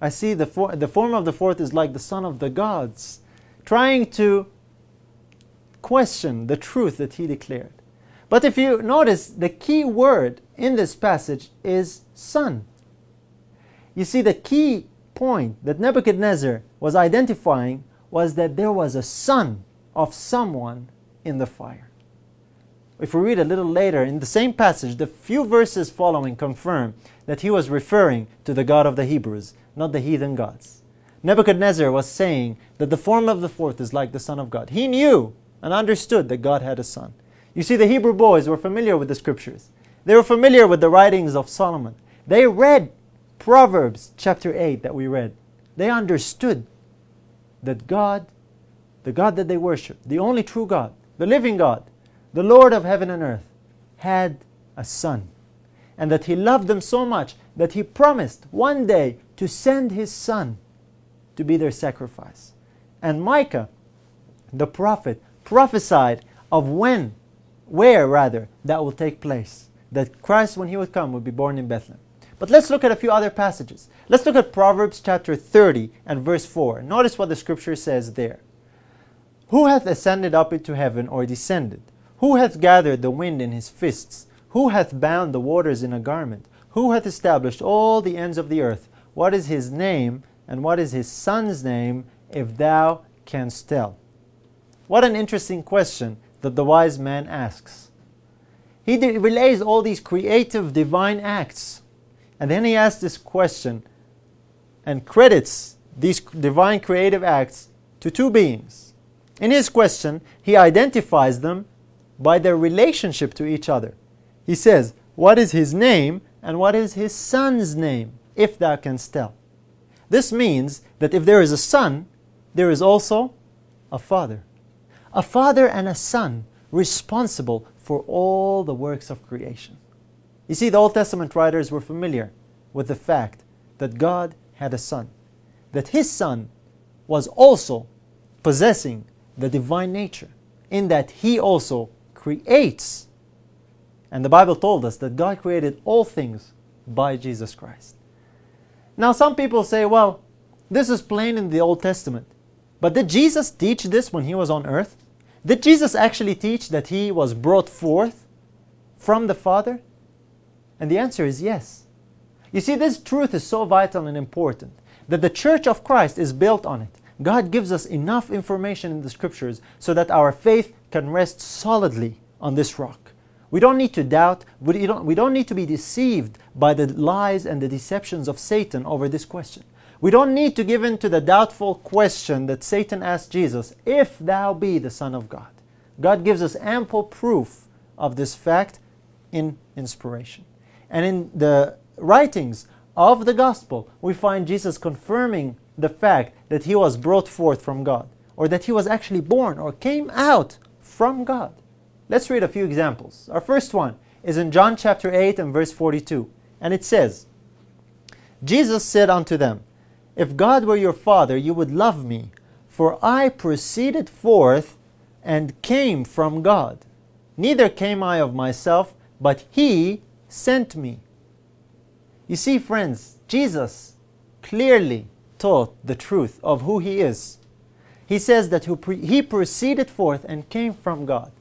I see the, for- the form of the fourth is like the son of the gods, trying to question the truth that he declared. But if you notice, the key word in this passage is son. You see, the key point that Nebuchadnezzar was identifying was that there was a son of someone in the fire if we read a little later in the same passage, the few verses following confirm that he was referring to the God of the Hebrews, not the heathen gods. Nebuchadnezzar was saying that the form of the fourth is like the Son of God. He knew and understood that God had a son. You see, the Hebrew boys were familiar with the scriptures. They were familiar with the writings of Solomon. They read Proverbs chapter 8 that we read. They understood that God, the God that they worship, the only true God, the living God, the Lord of heaven and earth, had a son. And that he loved them so much that he promised one day to send his son to be their sacrifice. And Micah, the prophet, prophesied of when, where rather, that will take place. That Christ, when he would come, would be born in Bethlehem. But let's look at a few other passages. Let's look at Proverbs chapter 30 and verse 4. Notice what the scripture says there. Who hath ascended up into heaven or descended? Who hath gathered the wind in his fists? Who hath bound the waters in a garment? Who hath established all the ends of the earth? What is his name, and what is his son's name, if thou canst tell? What an interesting question that the wise man asks. He relays all these creative divine acts, and then he asks this question and credits these divine creative acts to two beings. In his question, he identifies them by their relationship to each other. He says, What is his name And what is his son's name, if thou canst tell? This means that if there is a son, there is also a father. A father and a son responsible for all the works of creation. You see, the Old Testament writers were familiar with the fact that God had a son, that his son was also possessing the divine nature, in that he also creates. And the Bible told us that God created all things by Jesus Christ. Now, some people say, well, this is plain in the Old Testament. But did Jesus teach this when he was on earth? Did Jesus actually teach that he was brought forth from the Father? And the answer is yes. You see, this truth is so vital and important that the church of Christ is built on it. God gives us enough information in the scriptures so that our faith can rest solidly on this rock. We don't need to doubt, we don't, we don't need to be deceived by the lies and the deceptions of Satan over this question. We don't need to give in to the doubtful question that Satan asked Jesus, If thou be the Son of God. God gives us ample proof of this fact in inspiration. And in the writings of the gospel, we find Jesus confirming the fact that he was brought forth from God, or that he was actually born or came out from God. Let's read a few examples. Our first one is in John chapter 8 and verse 42, and it says, Jesus said unto them, If God were your Father, you would love me, for I proceeded forth and came from God. Neither came I of myself, but He sent me. You see, friends, Jesus clearly taught the truth of who he is. He says that he proceeded forth and came from God.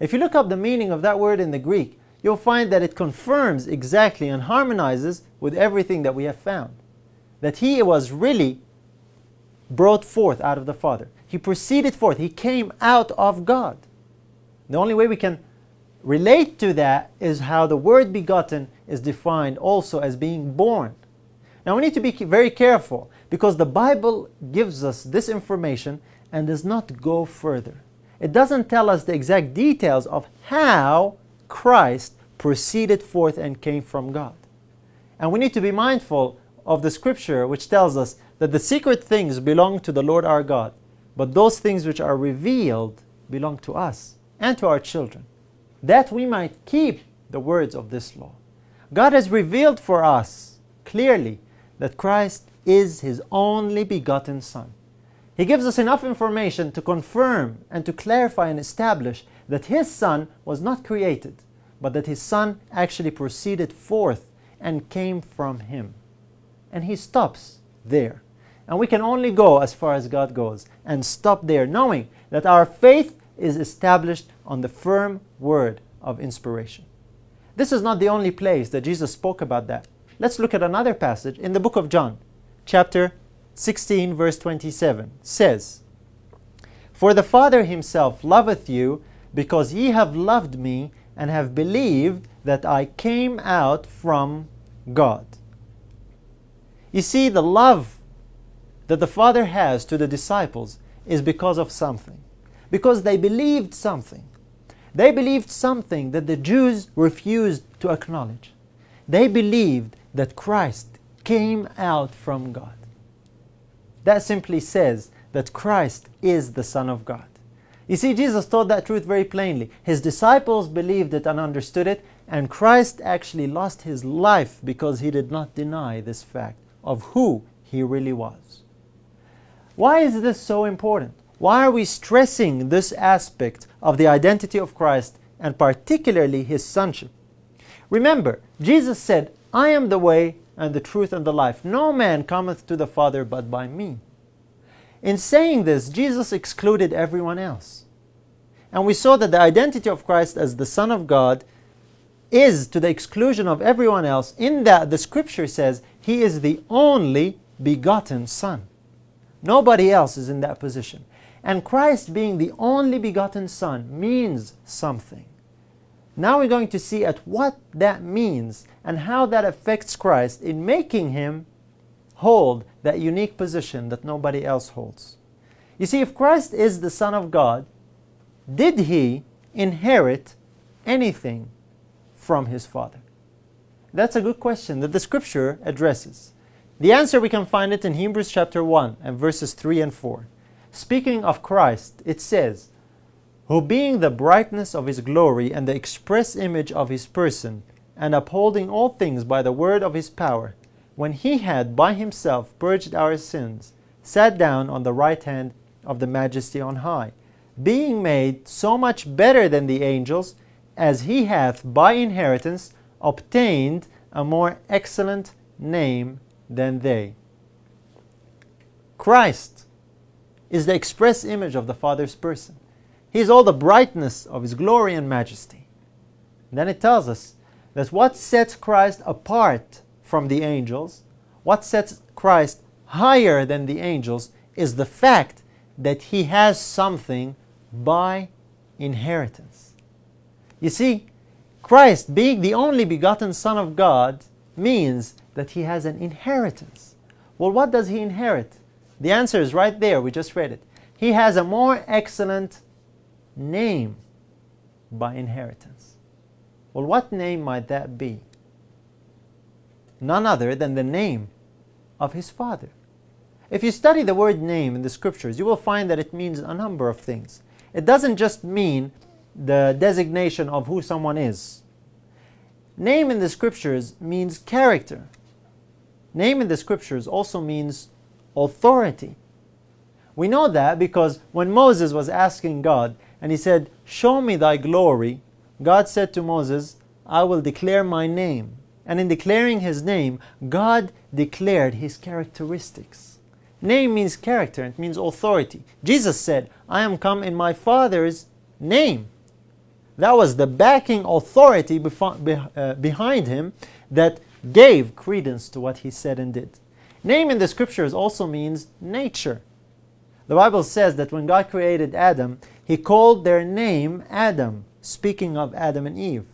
If you look up the meaning of that word in the Greek, you'll find that it confirms exactly and harmonizes with everything that we have found. That he was really brought forth out of the Father. He proceeded forth. He came out of God. The only way we can relate to that is how the word begotten is defined also as being born. Now we need to be very careful because the Bible gives us this information and does not go further. It doesn't tell us the exact details of how Christ proceeded forth and came from God. And we need to be mindful of the scripture which tells us that the secret things belong to the Lord our God, but those things which are revealed belong to us and to our children, that we might keep the words of this law. God has revealed for us clearly that Christ is his only begotten Son. He gives us enough information to confirm and to clarify and establish that his Son was not created, but that his Son actually proceeded forth and came from him. And he stops there. And we can only go as far as God goes and stop there, knowing that our faith is established on the firm word of inspiration. This is not the only place that Jesus spoke about that. Let's look at another passage in the book of John, chapter 16, verse 27. Says, For the Father himself loveth you, because ye have loved me and have believed that I came out from God. You see, the love that the Father has to the disciples is because of something. Because they believed something. They believed something that the Jews refused to acknowledge. They believed that Christ came out from God. That simply says that Christ is the Son of God. You see, Jesus taught that truth very plainly. His disciples believed it and understood it, and Christ actually lost his life because he did not deny this fact of who he really was. Why is this so important? Why are we stressing this aspect of the identity of Christ and particularly his sonship? Remember, Jesus said, I am the way and the truth and the life. No man cometh to the Father but by me. In saying this, Jesus excluded everyone else. And we saw that the identity of Christ as the Son of God is to the exclusion of everyone else, in that the scripture says he is the only begotten Son. Nobody else is in that position. And Christ being the only begotten Son means something. Now we're going to see at what that means and how that affects Christ in making him hold that unique position that nobody else holds. You see, if Christ is the Son of God, did he inherit anything from his Father? That's a good question that the scripture addresses. The answer we can find it in Hebrews chapter 1 and verses 3 and 4. Speaking of Christ, it says, Who being the brightness of his glory and the express image of his person, and upholding all things by the word of his power, when he had by himself purged our sins, sat down on the right hand of the majesty on high, being made so much better than the angels, as he hath by inheritance obtained a more excellent name than they. Christ is the express image of the Father's person. He is all the brightness of His glory and majesty. And then it tells us that what sets Christ apart from the angels, what sets Christ higher than the angels, is the fact that He has something by inheritance. You see, Christ, being the only begotten Son of God, means that he has an inheritance. Well, what does he inherit? The answer is right there, we just read it. He has a more excellent name by inheritance. Well, what name might that be? None other than the name of his Father. If you study the word name in the scriptures, you will find that it means a number of things. It doesn't just mean the designation of who someone is. Name in the scriptures means character. Name in the scriptures also means authority. We know that because when Moses was asking God and he said, Show me thy glory, God said to Moses, I will declare my name. And in declaring his name, God declared his characteristics. Name means character, it means authority. Jesus said, I am come in my Father's name. That was the backing authority uh, behind him that gave credence to what he said and did. Name in the scriptures also means nature. The Bible says that when God created Adam, he called their name Adam, speaking of Adam and Eve.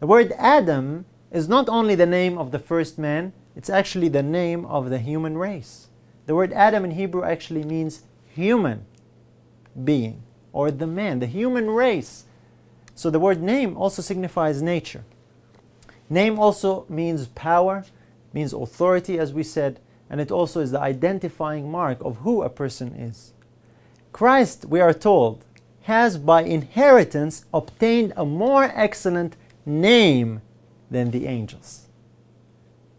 The word Adam is not only the name of the first man, it's actually the name of the human race. The word Adam in Hebrew actually means human being or the man, the human race. So the word name also signifies nature. Name also means power, means authority, as we said, and it also is the identifying mark of who a person is. Christ, we are told, has by inheritance obtained a more excellent name than the angels.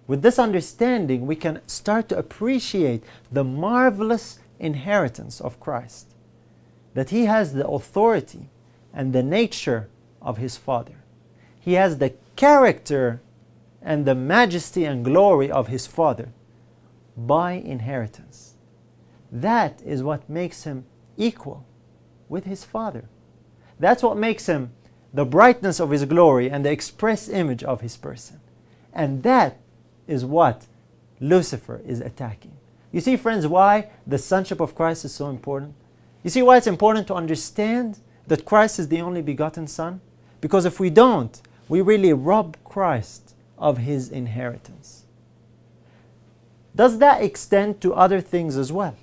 With this understanding, we can start to appreciate the marvelous inheritance of Christ, that he has the authority and the nature of his Father. He has the character and the majesty and glory of his Father by inheritance. That is what makes him equal with his Father. That's what makes him the brightness of his glory and the express image of his person. And that is what Lucifer is attacking. You see, friends, why the sonship of Christ is so important? You see why it's important to understand that Christ is the only begotten Son? Because if we don't, we really rob Christ of his inheritance. Does that extend to other things as well?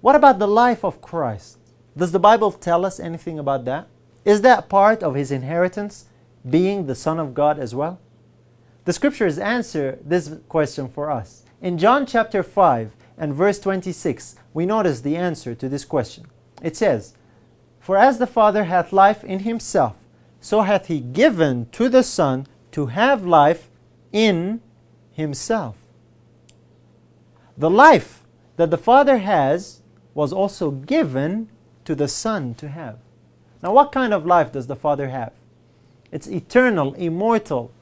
What about the life of Christ? Does the Bible tell us anything about that? Is that part of his inheritance, being the Son of God as well? The scriptures answer this question for us. In John chapter 5 and verse 26, we notice the answer to this question. It says, For as the Father hath life in himself, so hath he given to the Son to have life in himself. The life that the Father has was also given to the Son to have. Now, what kind of life does the Father have? It's eternal, immortal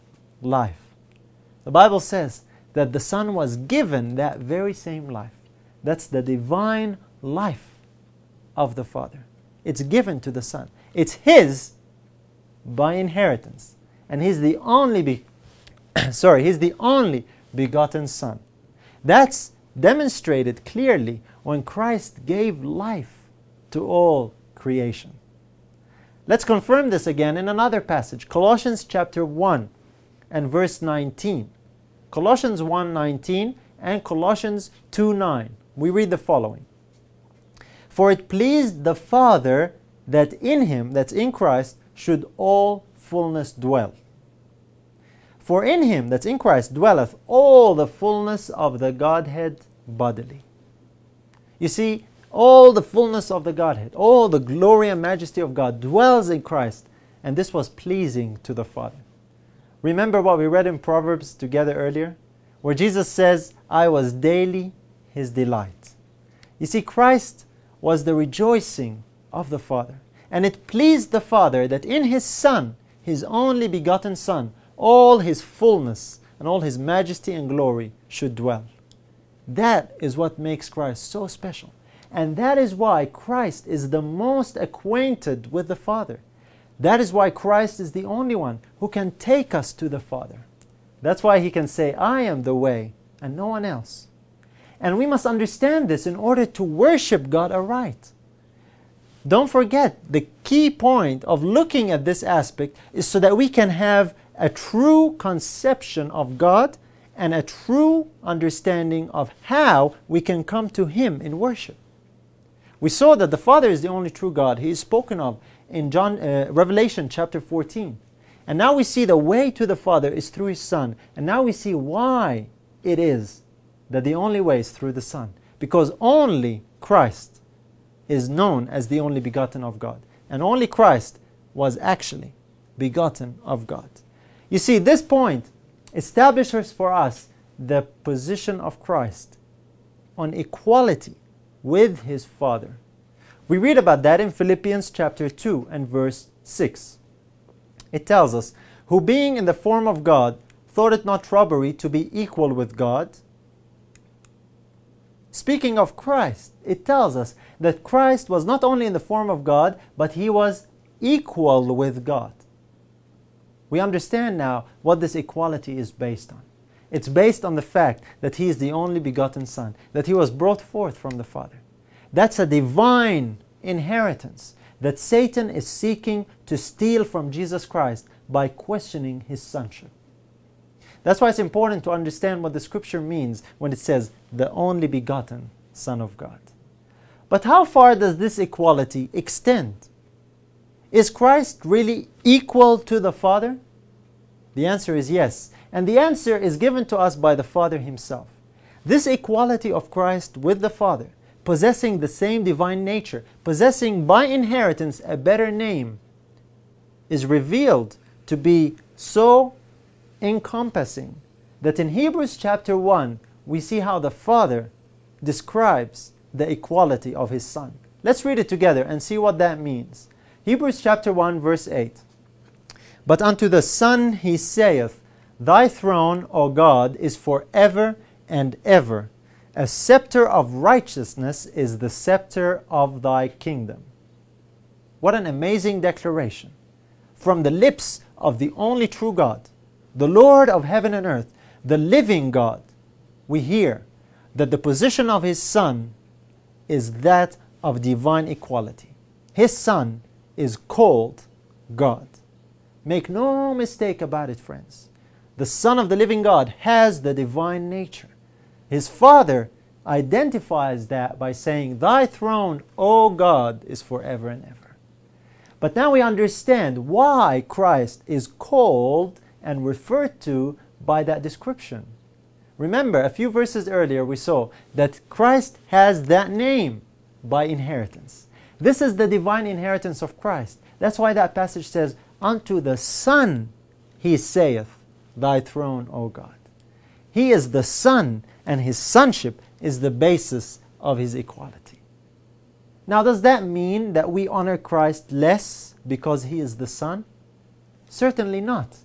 life. The Bible says that the Son was given that very same life. That's the divine life of the Father. It's given to the Son. It's His by inheritance. And he's the only be sorry, he's the only begotten son. That's demonstrated clearly when Christ gave life to all creation. Let's confirm this again in another passage, Colossians chapter 1 and verse 19. Colossians 1:19 and Colossians 2:9. We read the following. For it pleased the Father that in him, that's in Christ, should all fullness dwell. For in him, that's in Christ, dwelleth all the fullness of the Godhead bodily. You see, all the fullness of the Godhead, all the glory and majesty of God dwells in Christ, and this was pleasing to the Father. Remember what we read in Proverbs together earlier? Where Jesus says, I was daily his delight. You see, Christ was the rejoicing of the Father. And it pleased the Father that in his Son, his only begotten Son, all his fullness and all his majesty and glory should dwell. That is what makes Christ so special. And that is why Christ is the most acquainted with the Father. That is why Christ is the only one who can take us to the Father. That's why he can say, I am the way, and no one else. And we must understand this in order to worship God aright. Don't forget, the key point of looking at this aspect is so that we can have a true conception of God and a true understanding of how we can come to Him in worship. We saw that the Father is the only true God. He is spoken of in John, uh, Revelation chapter 14. And now we see the way to the Father is through His Son. And now we see why it is that the only way is through the Son. Because only Christ is known as the only begotten of God. And only Christ was actually begotten of God. You see, this point establishes for us the position of Christ on equality with his Father. We read about that in Philippians chapter 2 and verse 6. It tells us, Who being in the form of God, thought it not robbery to be equal with God, Speaking of Christ, it tells us that Christ was not only in the form of God, but he was equal with God. We understand now what this equality is based on. It's based on the fact that he is the only begotten Son, that he was brought forth from the Father. That's a divine inheritance that Satan is seeking to steal from Jesus Christ by questioning his sonship. That's why it's important to understand what the scripture means when it says, the only begotten Son of God. But how far does this equality extend? Is Christ really equal to the Father? The answer is yes. And the answer is given to us by the Father Himself. This equality of Christ with the Father, possessing the same divine nature, possessing by inheritance a better name, is revealed to be so encompassing that in Hebrews chapter 1 we see how the Father describes the equality of His Son. Let's read it together and see what that means. Hebrews chapter 1 verse 8. But unto the Son he saith, Thy throne, O God, is for ever and ever. A scepter of righteousness is the scepter of thy kingdom. What an amazing declaration from the lips of the only true God the Lord of heaven and earth, the living God, we hear that the position of His Son is that of divine equality. His Son is called God. Make no mistake about it, friends. The Son of the living God has the divine nature. His Father identifies that by saying, Thy throne, O God, is forever and ever. But now we understand why Christ is called and referred to by that description. Remember, a few verses earlier we saw that Christ has that name by inheritance. This is the divine inheritance of Christ. That's why that passage says, Unto the Son he saith, Thy throne, O God. He is the Son, and his sonship is the basis of his equality. Now, does that mean that we honor Christ less because he is the Son? Certainly not.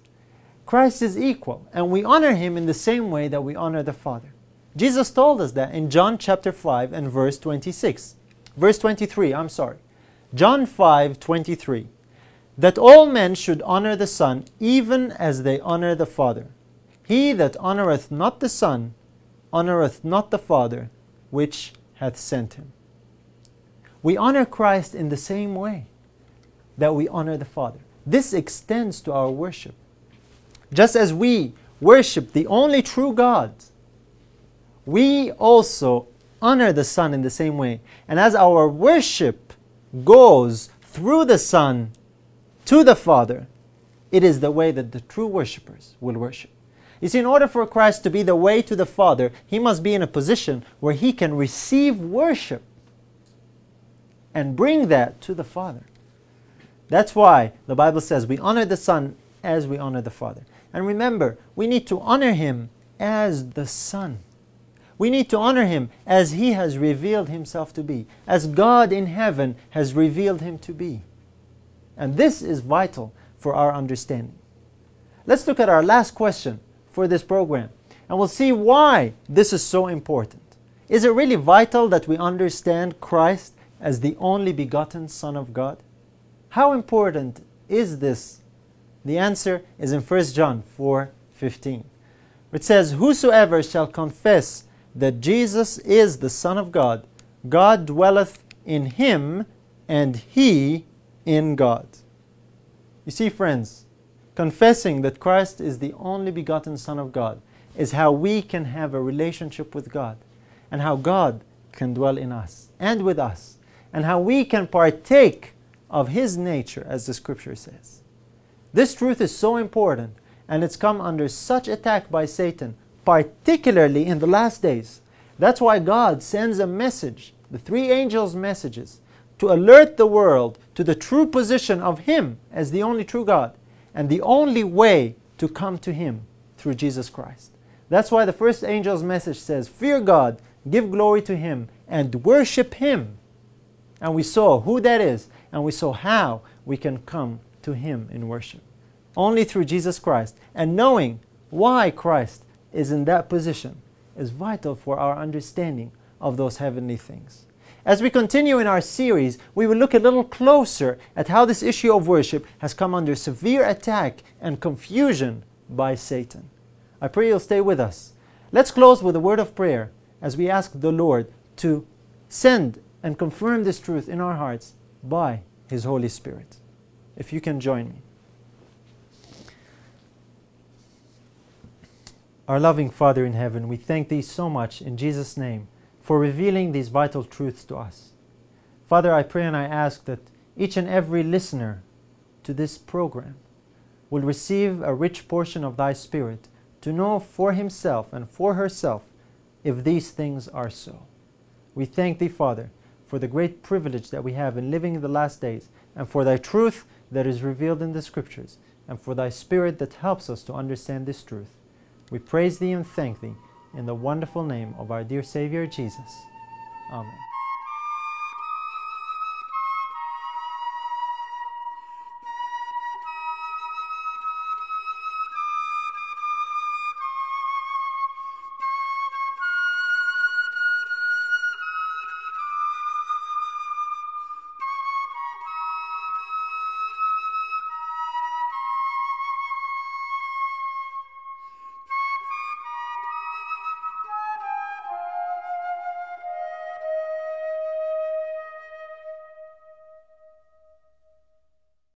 Christ is equal, and we honor him in the same way that we honor the Father. Jesus told us that in John chapter 5 and verse 26. Verse 23, I'm sorry. John 5 23. That all men should honor the Son even as they honor the Father. He that honoreth not the Son honoreth not the Father which hath sent him. We honor Christ in the same way that we honor the Father. This extends to our worship. Just as we worship the only true God, we also honor the Son in the same way. And as our worship goes through the Son to the Father, It is the way that the true worshippers will worship. You see, in order for Christ to be the way to the Father, he must be in a position where he can receive worship and bring that to the Father. That's why the Bible says we honor the Son as we honor the Father. And remember, we need to honor him as the Son. We need to honor him as he has revealed himself to be, as God in heaven has revealed him to be. And this is vital for our understanding. Let's look at our last question for this program, and we'll see why this is so important. Is it really vital that we understand Christ as the only begotten Son of God? How important is this? The answer is in 1 John 4 15. It says, Whosoever shall confess that Jesus is the Son of God, God dwelleth in him, and he in God. You see, friends, confessing that Christ is the only begotten Son of God is how we can have a relationship with God, and how God can dwell in us and with us, and how we can partake of His nature, as the Scripture says. This truth is so important, and it's come under such attack by Satan, particularly in the last days. That's why God sends a message, the three angels' messages, to alert the world to the true position of Him as the only true God and the only way to come to Him through Jesus Christ. That's why the first angel's message says, Fear God, give glory to Him, and worship Him. And we saw who that is, and we saw how we can come to Him in worship. Only through Jesus Christ. And knowing why Christ is in that position is vital for our understanding of those heavenly things. As we continue in our series, we will look a little closer at how this issue of worship has come under severe attack and confusion by Satan. I pray you'll stay with us. Let's close with a word of prayer as we ask the Lord to send and confirm this truth in our hearts by His Holy Spirit. If you can join me. Our loving Father in heaven, we thank Thee so much in Jesus' name for revealing these vital truths to us. Father, I pray and I ask that each and every listener to this program will receive a rich portion of Thy Spirit to know for himself and for herself if these things are so. We thank Thee, Father, for the great privilege that we have in living in the last days, and for Thy truth that is revealed in the Scriptures, and for Thy Spirit that helps us to understand this truth. We praise Thee and thank Thee in the wonderful name of our dear Savior Jesus. Amen.